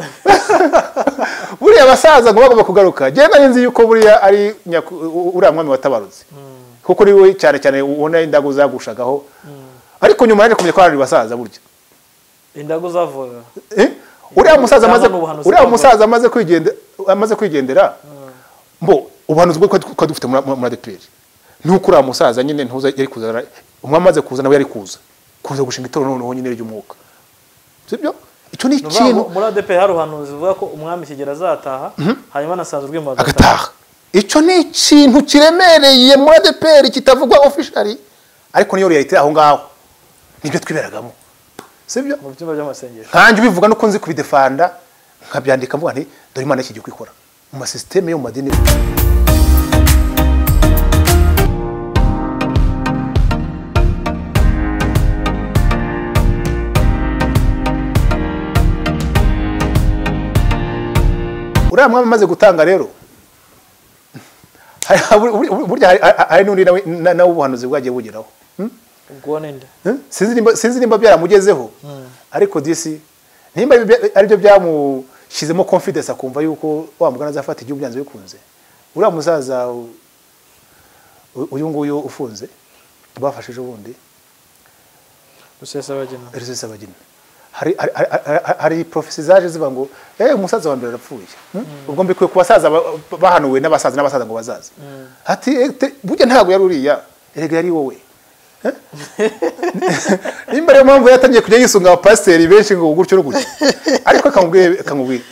(laughs) Buriya abasaza ngo bagomba kugaruka. Nari nzi yuko buriya ari uriya mwami watabarutse. Kuko ni we cyane cyane ubona indago zagushagaho. Ariko nyuma yaje kumenya ko ari basaza burya. Indago zavugaga. Eh? uriya musaza amaze uriya musaza amaze kwigendera amaze kwigendera mbo ubuhanuzi bwo twari dufite muri ADPR nuko uriya musaza nyine ntuza yari kuza umwe amaze kuza nawe yari kuza. Kuza gushinga itorero noneho nyine ry'umwuka sibyo? Icyo ni ikintu muri adeperi hari ubuhanuzi buvuga ko umwami kigera azataha hanyuma anasanzwe urwimo agataha. Icyo ni ikintu kiremereye muri ADPR kitavugwa officially. Ariko niyo reality aho ngaho. Ni byo twiberagamo sibyo? Mu byumba by'amasengesho. Nkanjye ubivuga nuko nzi kubidefanda nkabyandika mvuga nti dore imana iki gihe ikora. Mu masisiteme yo mu madini. Uriya mwami amaze gutanga rero? (laughs) Burya hari- n'undi nawe na- nawe ubuhanuzi bwagiye bugeraho. Eh? Sinzi nimba sinzi nimba byaramugezeho. Ariko disi nimba ari byo byamushyizemo confidence akumva yuko wa mugana azafata igihugu byanze bikunze uriya musaza uyu nguyu ufunze bafashe ejo bundi rusesabagina. Hari profesi zaje zivuga ngo eh umusaza wa mbere arapfuye. Hmm? ubwo mbikuye ku basaza ba- bahanuwe n'abasaza n'abasaza ngo bazaza ati eh, burya ntabwo yari uriya erega yari wowe? (laughs) nimba ariyo mpamvu yatangiye kujya yisunga abapasiteri benshi ngo gutyo no gutyo. Ariko akamubwira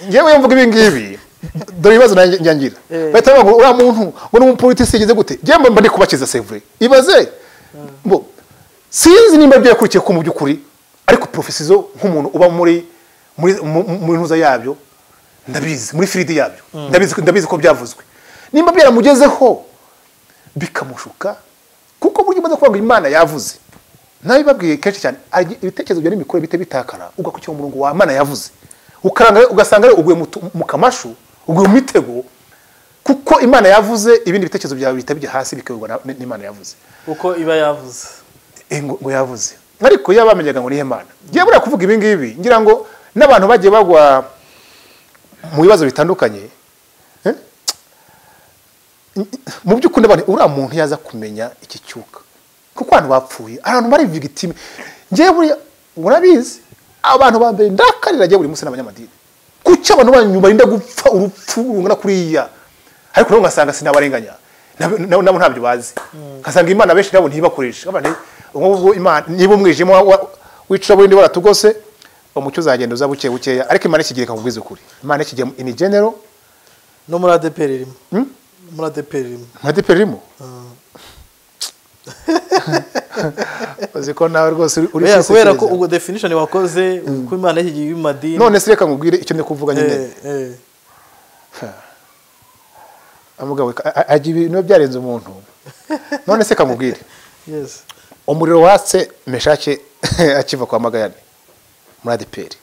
ngewe mvuga ibi ngibi dore ibibazo nanjye njya ngira Eh. bahita bavuga uriya muntu ngo ni umupolitisi yagize gute? Ngewe mba ndi kubakiza sevure ibaze. Sinzi nimba ibyo yakurikiye ko mu by'ukuri ariko profesizo nk'umuntu uba muri muri mu- mu- muri ntuza yabyo ndabizi muri firidi yabyo. Ndabizi ndabizi ko byavuzwe. Nimba byaramugezeho bikamushuka kuko burya umaze kuvuga ngo imana yavuze. Nawe babwiye kenshi cyane ibitekerezo byawe n'imikorere bite bitakara ugakurikira umurongo wa imana yavuze. Ukaranga ugasanga uguye mu kamashu uguye mu mitego kuko imana yavuze ibindi bitekerezo byawe bihita bijya hasi bikayoborwa na- n'imana yavuze. Uko iba yavuze. Eh, ngo yavuze. Ariko iyo bamenyaga ngo nihe mana? Ngiye buriya kuvuga ibi ngibi ngira ngo n'abantu bagiye bagwa mu bibazo bitandukanye mu by'ukuri n'abantu uriya muntu yaza kumenya iki cyuka. Kuko abantu bapfuye. Abantu bari vigitime ngewe buriya murabizi abantu ba mbere ndakarira agiye buri munsi n'abanyamadini. Kuki abantu banyu barinda gupfa urupfu rungana kuriya? Ariko rero ngasanga sinabarenganya. Nabo nabo- nabo ntabyo bazi. Ngasanga imana benshi nabo ntibakoresha niba umwijima wa- w'icuraburindi waratugose umucyo uzagenda uza buke bukeya ariko imana ikigiye ikakubwiza ukuri imana ikigiye in general. No muri adeperi irimo. Muri adeperi irimo nka deperi irimo uzi (laughs) ko nawe rwose uri- uri kubera kubera ko ubwo definition wakoze ko imana yashyigiye y'amadini none se reka nkubwire icyo ndi kuvuga nyine. Eh, eh. (sighs) amugabo agira ibintu biba byarenze umuntu. (laughs) None se kamubwire umuriro watse meshake (laughs) akiva kwa magayane. Muri adeperi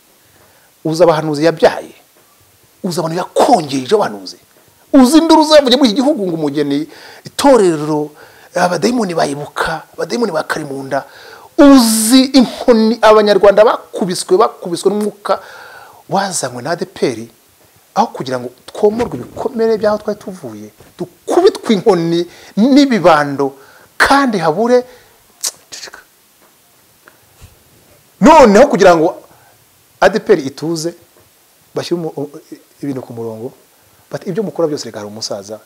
uzi abahanuzi yabyaye. Uzi abantu yakongeje abahanuzi uzi induru zavuye muri iki gihugu ngo umugeni itorero abadayimoni bayibuka abadayimoni ba karimunda uzi inkoni abanyarwanda bakubiswe bakubiswe n'umwuka wazanywe na adeperi aho kugira ngo twomorwe ibikomere by'aho twari tuvuye dukubitwe inkoni n'ibibando kandi habure noneho kugira ngo adeperi ituze bashyire u- ibintu ku murongo. Bati ibyo mukora byose reka hari umusaza.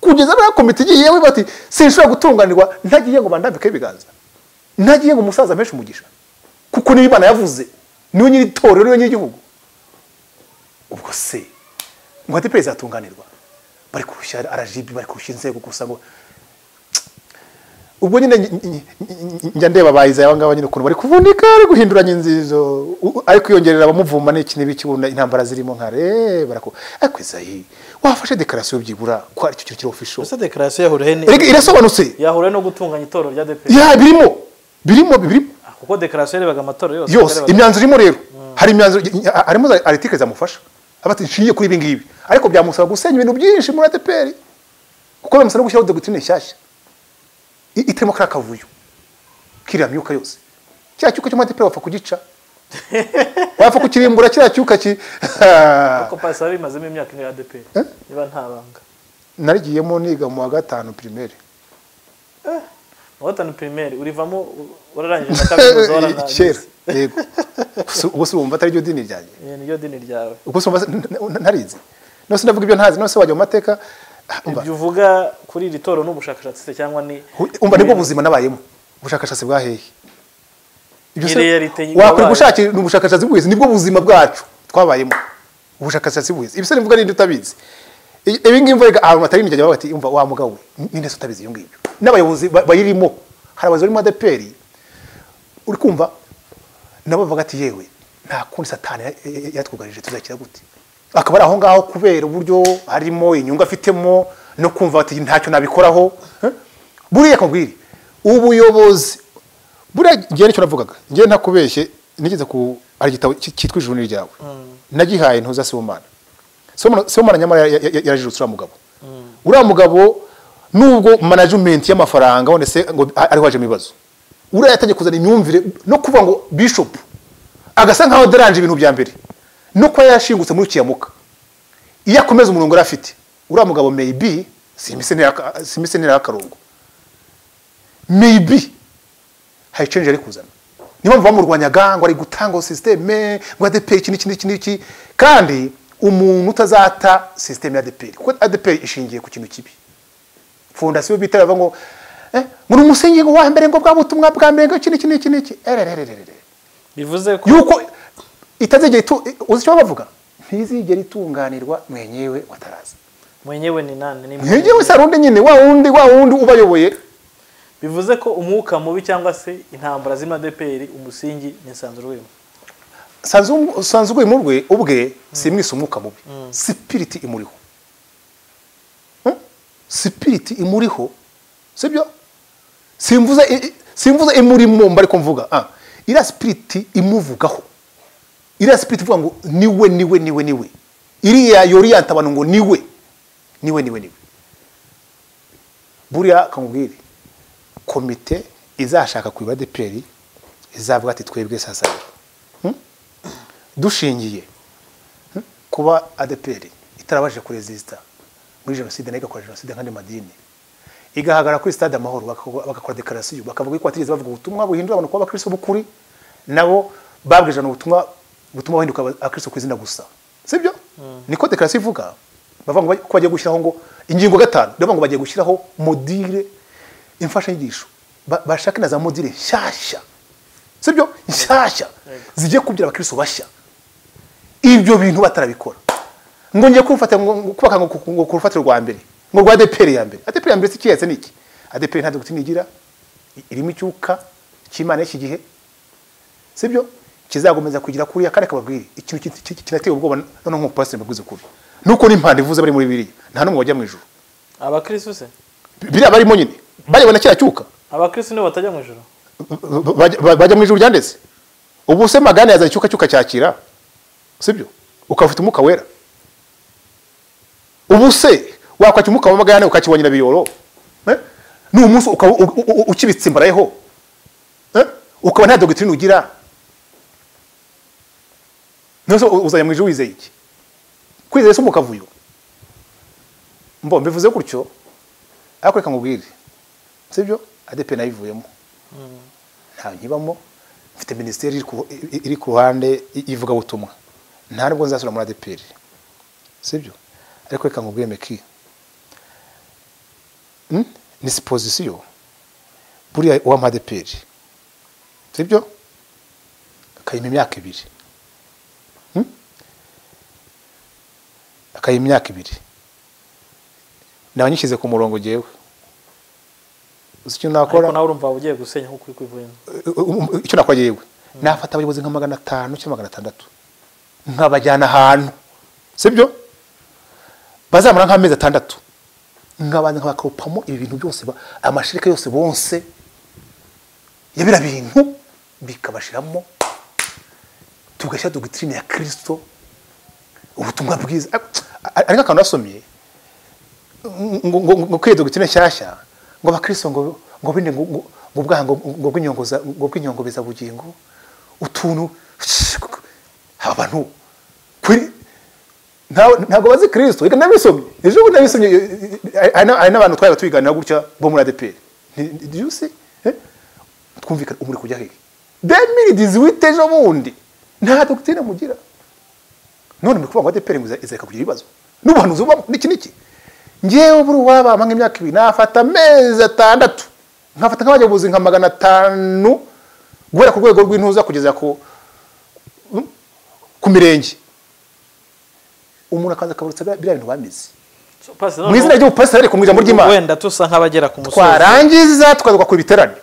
Kugeza na komite igiye yewe bati sinshobora gutunganirwa ntagiye ngo bandambikeho ibiganza. Ntagiye ngo umusaza mpeshe umugisha. Kuko niyo imana yavuze. Niyo nyiri itorero niyo nyiri igihugu ubwo se ngo adeperi izatunganirwa bari kurusha arajibi bari kurusha inzego gusa ngo ubwo nyine nj- nj- nj- njya ndeba abayize aba ngaba nyine ukuntu bari kuvunika bari guhinduranya inzizo. U- ari kwiyongerera abamuvuma n'iki n'ibiki intambara zirimo nka re barako. Ariko izayi wafashe dekarasiyo byibura ko ari cyo kintu kiri official ese dekarasiyo yahuriye irasobanutse. Yahuriye no gutunganya itorero rya DPR. Ya birimo. Birimo birimo. Ah, kuko dekarasiyo yarebaga amatorero yose. Yose. Imyanzuro irimo rero. Hari imyanzuro harimo za aritike zamufasha. Aba ati nshingiye kuri ibi ngibi. Ariko byamusaba gusenya ibintu byinshi muri ADPR kuko bimusaba no gushyiraho dogitrine nshyashya itarimo kariya kavuyo. Kiriya myuka yose. Kiriya cyuka cyo muri ADPR wapfa kugica? Wapfa kukirimbura kiriya cyuka ki? Kuko pasi yari imazemo imyaka ine ya DPR niba nta banga. Narigiyemo niga mu wa gatanu primaire. Mu gatanu primaire. Urivamo u- wararangije na kaminuza kera. Waranagize yego. Ubwo se wumva atari ryo dini ryanjye. Niryo dini ryawe. Ubwo se wumva ntarizi nose ndavuga ibyo ntazi nose wajya mu mateka. Ibyo uvuga kuri iri toro n'ubushakashatsi se cyangwa ni umva ni bwo buzima nabayemo. Ubushakashatsi bwa hehe wakora gushakira ni ubushakashatsi bwese ni bwo buzima bwacu twabayemo. Ubushakashatsi bwese ibyo se nivuga ninde utabizi ibi ngibi mvuga ahantu hatari nijya bavuga ati umva wa mugabo we ninde se utabizi iyo ngibyo n'abayobozi ba- bayirimo. Hari abayobozi barimo adeperi uri kumva? Nabo bavuga ati yewe nta kundi satani ya- ya- yatwugarije tuzakira gute? Akaba ari aho ngaho kubera uburyo harimo inyungu afitemo no kumva ati ntacyo nabikoraho. Buriya akabwire ubuyobozi buriya ngewe ni cyo navugaga. Ngewe ntakubeshye nigeze ku hari igitabo cy- cyitwa ijuru ryawe nagihaye ntuza sibomana. Sibomana- nyamara ya- ya- ya- yarajijutse uriya mugabo. Uriya mugabo nubwo management y'amafaranga wenda se ngo ariho hajemo ibibazo. Uriya yatangiye kuzana imyumvire no kuvuga ngo bishop agasa nkaho adaranje ibintu bya mbere. No kuba yashingutse muri kiyamuka. Iyo akomeza umurongo yari afite uriya mugabo maybe simise ntera y'akarongo maybe hari change ari kuzana. Niyo mpamvu bamurwanyaga ngo ari gutanga sisiteme ngo adeperi iki n'iki n'iki n'iki kandi umuntu utazata sisiteme ya adeperi kuko adeperi ishingiye ku kintu kibi. Fondasiyo bita bavuga ngo eh, ni umusingi wa mbere ngo bwa butumwa bwa mbere ngo iki n'iki n'iki n'iki ererererere bivuze ko yuko itazigera itu uzi icyo bavuga? Ntizigera itunganirwa mwenyewe wataraza. Mwenyewe ni nani? Ni mwenyewe. Se hari undi nyine wa wundi wa wundi ubayoboye. Bivuze ko umwuka mubi cyangwa se intambara ADPR umusingi ni Nsanzurwimo sanzwe murwe ubwe simwise umwuka mubi. Sipiriti imuriho. Hmm? sipiriti imuriho. Sibyo? Simvuze simvuze imurimo mba ariko mvuga. Ah. Iriya sipiriti imuvugaho. Iriya sipiriti ivuga ngo ni we ni we ni we ni we. Iriya yoriyanta abantu ngo ni we. Niwe ni we ni we. Buriya kamubwire. Komite izashaka kwiba adeperi izavuga ati twebwe sasa Hmm? dushingiye hmm, kuba adeperi itarabashije kurezisita muri jenoside na yo igakora jenoside nk'andi madini. Igahagarara kuri stade amahoro bagakora dekarasiyo. Bakavuga ko batigeze bavuga ubutumwa buhindura abantu kuba abakristo b'ukuri nabo babwijana ubutumwa butuma bahinduka abakristo ku izina gusa. Sibyo? Niko dekarasiyo ivuga. Bavuga ko bagiye gushyiraho ngo ingingo gatanu bavuga ngo bagiye gushyiraho modire imfashanyigisho Ba- bashake na za modire nshyashya. Sibyo? Nshyashya. Zigiye kubyara abakristo bashya. Ibyo bintu batarabikora. Ngo ngo ngo kubaka ngo ku- rufatiro rwa mbere. Ngo rwa ADPR ya mbere. ADPR ya mbere si kiyetse niki ADPR nta dogitine igira irimo icyuka cy'Imana y'iki gihe sibyo? Kizagomeza kugira kuriya kare kababwire ikintu ki- ki- kinateye ubwoba none nk'uko pastor mbabwiza ukuri. Nuko n'impande ivuze bari muri biriya nta n'umwe wajya mu ijuru. Abakristo se? Biriya barimo nyine. Barebana kiriya cyuka abakristo nibo batajya mu ijoro bajya ba- bajya mu ijuru ryanditse ubu se magana yazanye icyuka cyuka cyakira sibyo ukaba ufite umwuka wera. Ubu se wakwakira umwuka wa magana ukakibonye na biyoro ni umunsi ukaba u- u- u- ukibitse imbarayeho eh? ukaba nta dogitrine ugira? Nose uzajya mu ijuru wizeye iki? Kwizeye se umukavuyo mbo mbivuze gutyo ariko reka nkubwire sibyo adepe nayivuyemo nta nkibamo mfite minisiteri iri ku- ruhande i- ivugabutumwa nta nubwo nzasura muri adeperi sibyo ariko reka nkubwire meki Hmm? ni sipozisiyo buriya uwampa adeperi sibyo akayima imyaka ibiri. Hmm? akayima imyaka ibiri. Naba nyishyize ku murongo jyewe uzi icyo nakora ariko nawe urumva ugiye gusenya nk'uko uri Um, icyo nakora yewe? Nafata abayobozi nka magana atanu cyangwa magana atandatu nkabajyana ahantu. Sibyo? Bazamara nk'amezi atandatu. Nkabanza nkabakaropamo ibi bintu byose amashirika yose bonse. Ya biriya bintu bikabashiramo. Tugashyira dogitrine ya kirisito ubutumwa bwiza. Ah, ah, ari nk'akantu nasomye ngo kwiye dogitrine nshyashya ngo abakristo ngo ngo bine ngo ngo ngo bw'inyongoza ngo bw'inyongobeza bugingo utuntu aba bantu kuri ntabwo bazi kristo. Reka nabisomye ejo bundi nabisomye eh, eh, hari na- hari n'abantu twari tubiganira gutya bo muri see? Eh? twumvikana umuri kujya hehe demiri diziwite ejo bundi. Nta dogitrine mugira. None muri kuvuga ngo ADP ngo iza- izareka kugira ibibazo. N'ubuhanuzi bubamo n'iki n'iki? Ngewe buri wabama nk'imyaka ibiri. Nafata amezi atandatu. Nkafata nk'abayobozi nka magana atanu guhera ku rwego rw'intuza kugeza ku ku mirenge. Umuntu akaza akaburutsa biriya bintu bamize. Mu izina ry'ubupasiteri ariko mu ijambo ry'imana wenda tusa nk'abagera ku musozo. Twarangiza tukaza tugakora ibiterane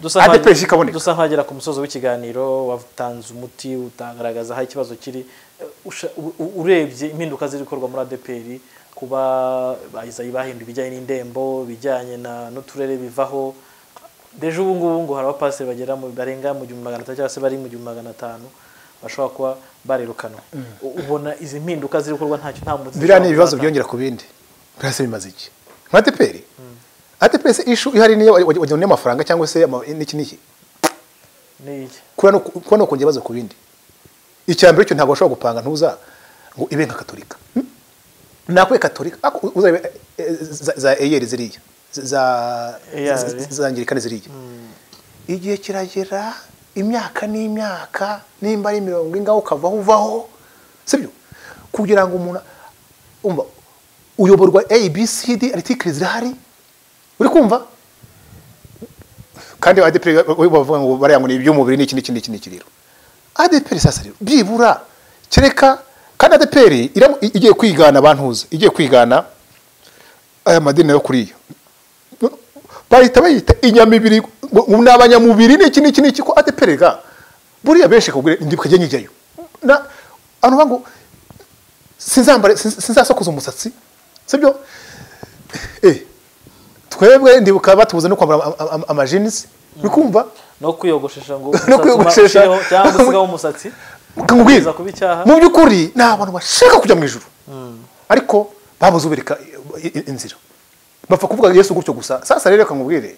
dusa nk'abagera- ikaboneka. dusa nk'abagera ku musozo w'ikiganiro watanze umuti utagaragaza aho ikibazo kiri. Urebye impinduka ziri gukorwa muri ADPR kuba bahizayi bahinduye ibijyanye n'indembo ibijyanye n'uturere bivaho. Deje ubu ngubu ngo hari abapasiteri bagera mu barenga mu gihumbi magana atanu cyangwa se bari mu gihumbi magana atanu bashobora kuba barirukanwa. U- ubona izi mpinduka ziri gukorwa ntacyo nta muti biriya ni ibibazo byongera ku bindi. Birase bimaze iki? Nka ADPR ADPR se ishu ihari niyo wageneye amafaranga cyangwa se n'iki n'iki ni iki? Kuba no kuba no kongera ibibazo ku bindi. Icya mbere cyo ntabwo bashobora gupanga ntuza ngo ibe nka katolika. Hmm? Nakwe katolika uzarebe eh, eh, za- eyeri ziriya za angirikani ziriya igihe kiragera imyaka n'imyaka nimba ari mirongo ingaho ukavaho uvaho sibyo kugira ngo umuntu umva uyoborwa abcd aritikiri zirahari uri kumva kandi adeperi bavuga ngo bariya ngo ni iby'umubiri n'iki n'iki n'iki n'iki rero adeperi sasa rero byibura kereka kandi adeperi igiye kwigana bantuza igiye kwigana aya madini yo kuriya bahita bayita inyamibiri ngo ngo ni abanyamubiri n'iki n'iki ko adeperi ga buriya benshi kabwire ndibuka njye njyayo na abantu bavuga ngo sinzambare sin- sinzasokoza umusatsi sibyo eh twebwe ndibuka batubuza no kwambara ama- ama- ama- amajinisi uri kumva no kwiyogoshesha ngo No kwiyogoshesha. cyangwa gusigaho umusatsi ukamubwira mu by'ukuri ni abantu bashaka kujya mu ijuru. Ariko babuze ubereka inzira. Bapfa kuvuga yesu gutyo gusa. Sasa rero reka nkubwire.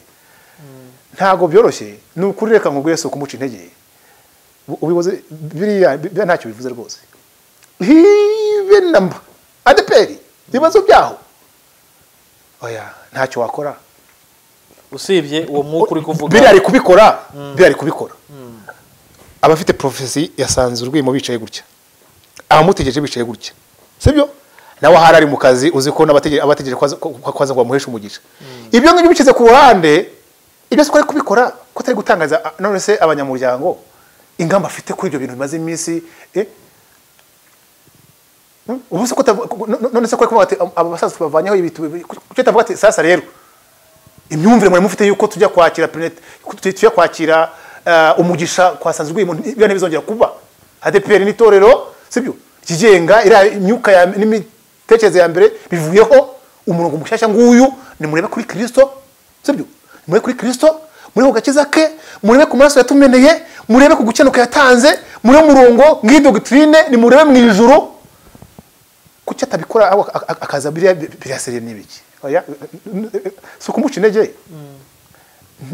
Ntabwo byoroshye. Ni ukuri reka nkubwire yesu kumuca intege. Ubuyobozi biriya biriya ntacyo bivuze rwose. Hibe namba adeperi ibibazo byaho. Oya ntacyo wakora. Usibye uwo mwuka uri kuvuga. biriya ari kubikora. Biriya ari kubikora. Abafite porofesi yasanze urwimo bicaye gutya. Abamutegereje bicaye gutya. Sibyo? Nawe ahari ari mu kazi uzi ko abategereje ko aza- ko- ko aza ngo bamuheshe umugisha ibyo ngibyo bishyize ku ruhande ibyo si ko ari kubikora ko atari gutangaza none se abanyamuryango ingamba afite kuri ibyo bintu bimaze iminsi eh? Hmm? ubu se ko none se ko kuvuga ati aba basaza tubavanyeho ibi kuki atavuga ati sasa rero imyumvire mwari mufite yuko tujya kwakira tujya kwakira umugisha kwa sanzwe urwimo ibyo ntibizongera kuba. Adeperi n'itorero sibyo? Kigenga iriya imyuka n'imitekerereze ya mbere bivuyeho umurongo mushyashya nguyu nimurebe kuri kirisito sibyo? Nimurebe kuri kirisito murebe ku gakiza ke murebe ku maraso yatumeneye murebe ku gukenuka yatanze murebe umurongo ng'iyi dogitrine nimurebe mu ijuru. Kuki atabikora akaza biriya biriya seriye n'ibiki? Si ukumuca intege?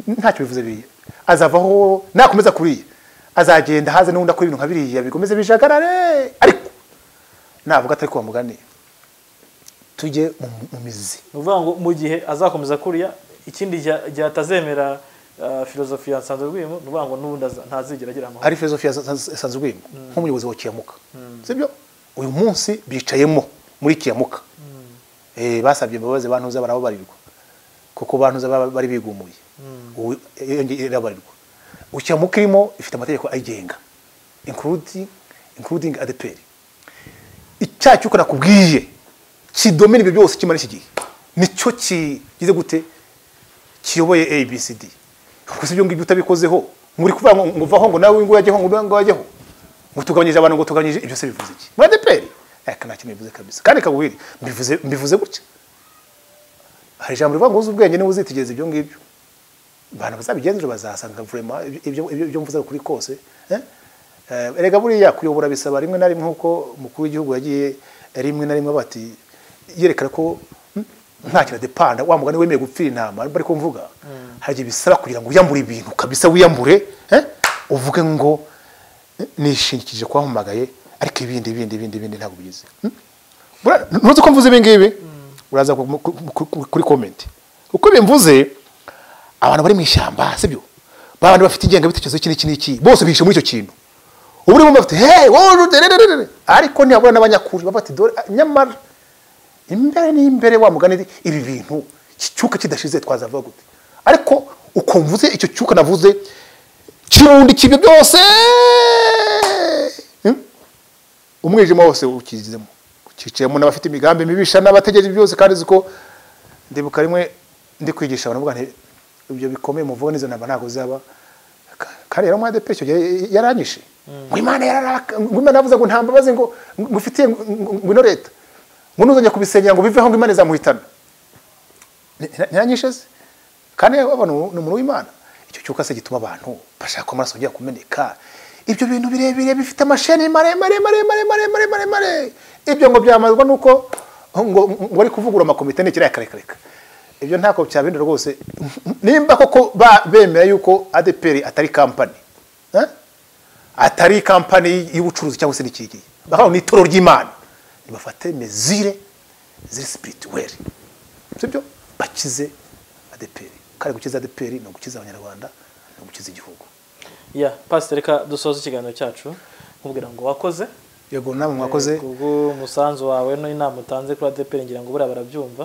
Ntacyo bivuze biriya. Azavaho nakomeza kuriya. Azagenda haze n'undi akora ibintu nka biriya bikomeze bijagarare ariko navuga atari kuba mugani tujye mu mizi. Ni ukuvuga ngo mu gihe azakomeza kuriya ikindi gihe atazemera uh, filozofi ya nsanzurwimo ni ukuvuga ngo n'ubundi ntazigera agira amahoro. Ari filozofiya sanzwe urwimo nk'umuyobozi wa kiyamuka. Sibyo uyu munsi bicayemo muri kiyamuka. Eh, basabye imbabazi bantuza barababarirwa. Kuko baba bari bigumuye. Yongeye irabarirwa ukiyamuka irimo ifite amategeko ayigenga. Including ADPR icyaha cy'uko nakubwiye kidomina ibyo byose kimara iki gihe. Nicyo kigize gute? Kiyoboye abcd gusa ibyo ngibyo utabikozeho. Muri kuvuga ngo ngo vaho ngo nawe ngo yajyeho ngo ngo yajyeho ngo tugabanyije abantu ngo tugabanyije ibyo se bivuze iki? Muri aka nta kintu bivuze kabisa. Kandi mbivuze mbivuze gutya. Hari ijambo rivuga ngo uzi ubwenge ni we uzitegereza ibyo ngibyo abantu bazabigenzura bazasanga vraiment ibyo mvuze kuri kose eh? Eh, erega buriya kuyobora bisaba rimwe na rimwe nk'uko umukuru w'igihugu yagiye rimwe na rimwe bati yerekana ko hmm, nta kintu depanda wa mugani wemeye gupfira intama bari kumvuga hari igihe bisaba kugira ngo wiyambure ibintu kabisa wiyambure eh? uvuge ngo eh, nishingikije kubampamagaye ariko ibindi ibindi ibindi ibindi ntabwo bigize Hmm? Ntuzi ko mvuze ibi ngibi uraza ku- ku- ku- ku- kuri komenti uko bimvuze abantu bari mu ishyamba sibyo? Babandi bafite ingengabitekerezo iki n'iki n'iki bose bihishe muri icyo kintu. Ubu urimo bafite hey wowe uderererere ariko ntihahura n'abanyakuri baba bati dore nyamara imbere n'imbere wa mugani ibi bintu iki cyuka kidashize twazavuga gute? Ariko uko mvuze icyo cyuka navuze kirundi kibyo byose. Hmm? umwijima wose ukizemo ukiciyemo n'abafite imigambi mibisha n'abategereje byose kandi uzi ko ndibuka rimwe ndi kwigisha abantu nti ibyo bikomeye muvuga n'izo namba ntabwo zaba. Ka- kandi yari umwade icyo gihe yaranyishe ngo imana yararaka ngo imana yavuze ngo nta mbabazi ngo ngo ufitiye ngo- ino leta. Ngo nuzajya kubisengera ngo biveho ngo imana izamuhitana ntiyanyishe se? Kandi abantu ni umuntu w'imana. Icyo cyuka se gituma abantu bashaka ko amaraso agiye kumeneka ibyo bintu birebire bifite amasheni maremare maremare maremare maremare ibyo ngo byamazwa nuko ngo ari kuvugura amakomite ni kiriya kare kare ibyo ntako cyabindi rwose. Nimba koko bemera yuko ADPR atari kampani atari kampani y'ubucuruzi cyangwa se n'ikiki bakavuga ni itoro ry'imana. Nibafate mezire ziri spirituel sibyo? Bakize ADPR kandi gukiza ADPR ni ugukiza abanyarwanda ni ugukiza igihugu. Ya pasiteri reka dusoze ikiganiro cyacu nkubwira ngo wakoze. Yego namwe mwakoze. kubw'umusanzu wawe n'inama utanze kuri adeperi ngira ngo buriya barabyumva.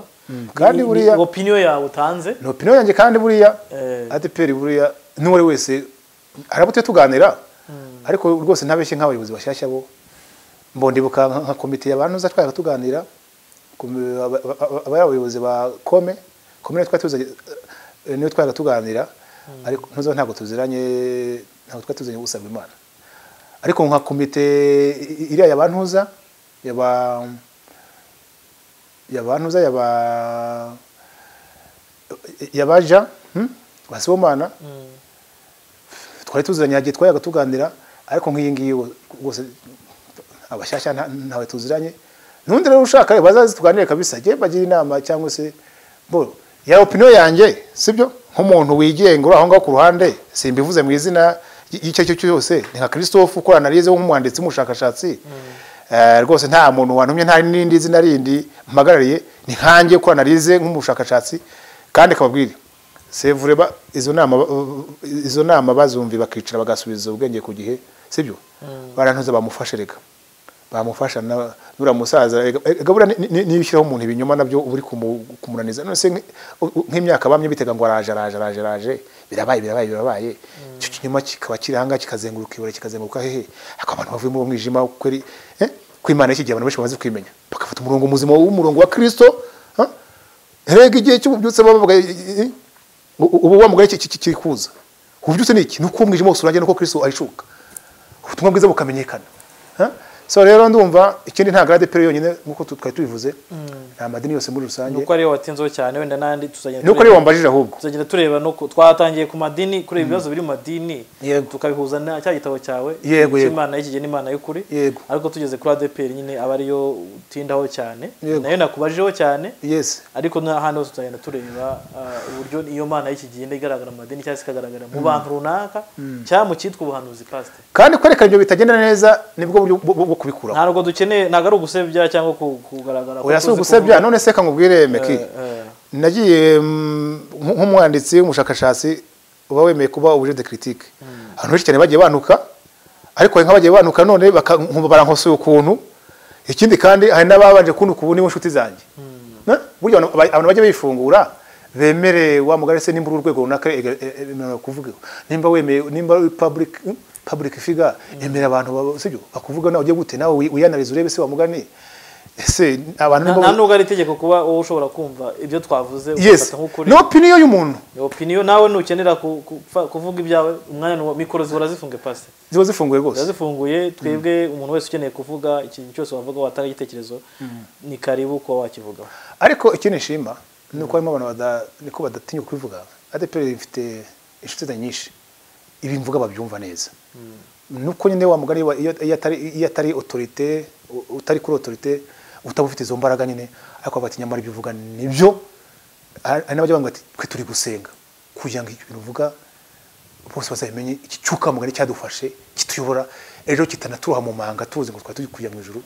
Kandi Ni- ni buriya- opinion yawe utanze. Ni opinion yanjye kandi buriya Eh. ADPR buriya n'uwo ari wese tujya tuganira. Ariko rwose ntabeshye nk'abayobozi bashyashya bo. Mbondibuka nka komite y'abantu uza twajya tuganira komi- aba- aba- aba ari abayobozi ba kome. Kome niyo tuzanye eh, tuganira ariko ntuzo ntabwo tuziranye ntabwo twari tuzanye gusabwa imana. Ariko nka komite iriya y'abantuza yaba yabantuza yaba yabaja basibomana Mm. twari tuziranye hagiye twayaga tuganira ariko nk'iyi ngiyi wo- rwose abashyashya nta- ntawe tuziranye. N'undi rero ushaka bazaze tuganire kabisa. Jye bagira inama cyangwa se bo ya opinion yanjye sibyo? Nk'umuntu wigenga uri aho ngaho ku ruhande simbivuze mu izina y'icyo ari cyo cyose. Ni nka christophe ukora analize nk'umwanditsi w'umushakashatsi Eh, rwose nta muntu wantumye nta n'indi zina rindi mpagarariye. Ni nkanjye ukora analize nk'umushakashatsi. Kandi akababwira sevure izo nama izo nama bazumvi bakicara bagasubiza ubwenge ku gihe sibyo? Barantuze bamufashe reka. Bamufasha nura musaza. Ni- niyo ushyiraho umuntu ibinyoma na byo uri kumu- kumunaniza. None se nk'imyaka bamye bitega ngo araje araje araje araje birabaye birabaye birabaye. Icyo kinyoma kikaba kiri ahangaha kikazenguruka ibura kikazenguruka hehe ariko abantu bavuye mu mwijima kweri eh ko imana y'iki gihe abantu benshi bamaze kwimenya. Bagafata umurongo muzima w'umurongo wa kristo ha? rega igihe cy'ububyutse bavuga ubu wa ki- kiri kuza? Ububyutse ni iki? Ni uko umwijima wose urangiye nuko kristo ahishuka ubutumwa bwiza bukamenyekana? So rero ndumva ikindi ntabwo ari ADPR yonyine nk'uko twari tubivuze. Nta madini yose muri rusange. Nuko ariyo watinzeho cyane wenda n'andi tuzagenda nuko ariyo wambajije ahubwo. Tuzagenda tureba no ku- twatangiye ku madini kureba ibibazo biri mu madini tukabihuza na cya gitabo cyawe Yego, yego. cy'imana y'ikigeni n'imana y'ukuri. Yego. ariko tugeze kuri adeperi nyine aba ariyo utindaho cyane. Nayo nakubajijeho cyane. Yes. Ariko n'ahandi hose tuzagenda tureba ah, uburyo iyo mana y'ikigenda igaragara mu madini cyangwa se ikagaragara mu bantu runaka cyangwa mu cyitwa ubuhanuzi pasite kandi kwerekana ibyo bitagenda neza ni bwo buryo kubikuraho. Ntabwo dukeneye ntabwo ari ugusebya cyangwa ku- kugaragara oya si ugusebya? none se kamubwire meki. Eh, eh. nagiye mm, nk- nk'umwanditsi w'umushakashatsi uba wemeye kuba objet de critique abantu benshi cyane bagiye banuka ariko hari nk'abagiye banuka none barankosoye ukuntu. Ikindi kandi hari n'ababanje kuntuka ubu nibo nshuti zanjye. Na? burya abantu bajya bifungura bemere wa mugari se nimba uri urwego runaka e- e- bemerewe kuvuga nimba wemeye nimba uri public mm, public figure emera abantu sibyo bakuvuga nawe ujye gute? Nawe wi- wiyanarize urebe se wamugani ese abantu nta nubwo ari itegeko kuba wowe ushobora kumva ibyo twavuze yes. ni opinion y'umuntu. Opinion nawe nukenera kuvuga ibyawe umwanya ni mikoro zihora zifunge pasi. Ziba zifunguye rwose. Ziba zifunguye twebwe umuntu wese ukeneye kuvuga ikintu cyose wavuga watanga igitekerezo ni karibu kuba wakivugaho. Ariko icyo nishima ni uko harimo abantu niko badatinya kubivuga. Adepr ifite inshuti nyinshi. Ibi mvuga babyumva neza. Nuko nyine wa mugani wa- iyo atari u- utari kuri autorité utaba ufite izo mbaraga nyine ariko bati nyamara ibyo uvuga ni byo hari n'abajya bavuga ati twe turi gusenga. Kugira ngo ibyo bintu uvuga bose bazabimenye iki cyuka mugani cyadufashe kituyobora ejo kitanaturoha mu manga tuzi ngo twari turi kujya mu ijuru.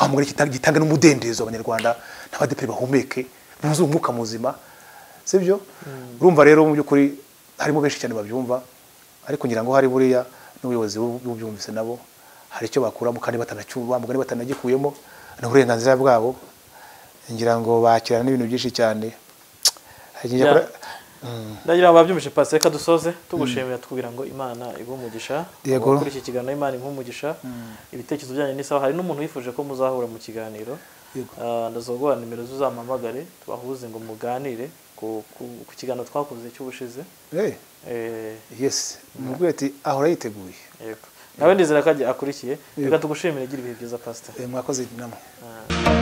Wa mugani kita- gitanga n'umudendezo abanyarwanda n'abadeperi bahumeke buzuye umwuka muzima. Sibyo urumva rero mu by'ukuri harimo benshi cyane babyumva ariko ngira ngo hari buriya n'ubuyobozi bu- bubyumvise nabo hari icyo bakuramo kandi batanacyumva mugani batanagikuyemo ni uburenganzira bwabo. Ngira ngo bakirana n'ibintu byinshi cyane. Mm. ndagira ngo babyumvishe pasi reka dusoze tugushimira tukubwira ngo imana iguhe umugisha kuri iki kiganiro imana iguhe umugisha ibitekerezo byanyu ni sawa. Hari n'umuntu wifuje ko muzahura mu kiganiro. Ah, ndazoguha nimero zuzampamagare tubahuze ngo muganire ku kiganiro twakoze cy'ubushize. Eh, Eh, yes. Mubwire ati ahora yiteguye. yego. Nawe ndizera ko akurikiye. Reka tugushimire gira ibihe byiza pastor. Eh, mwakoze inama Ah.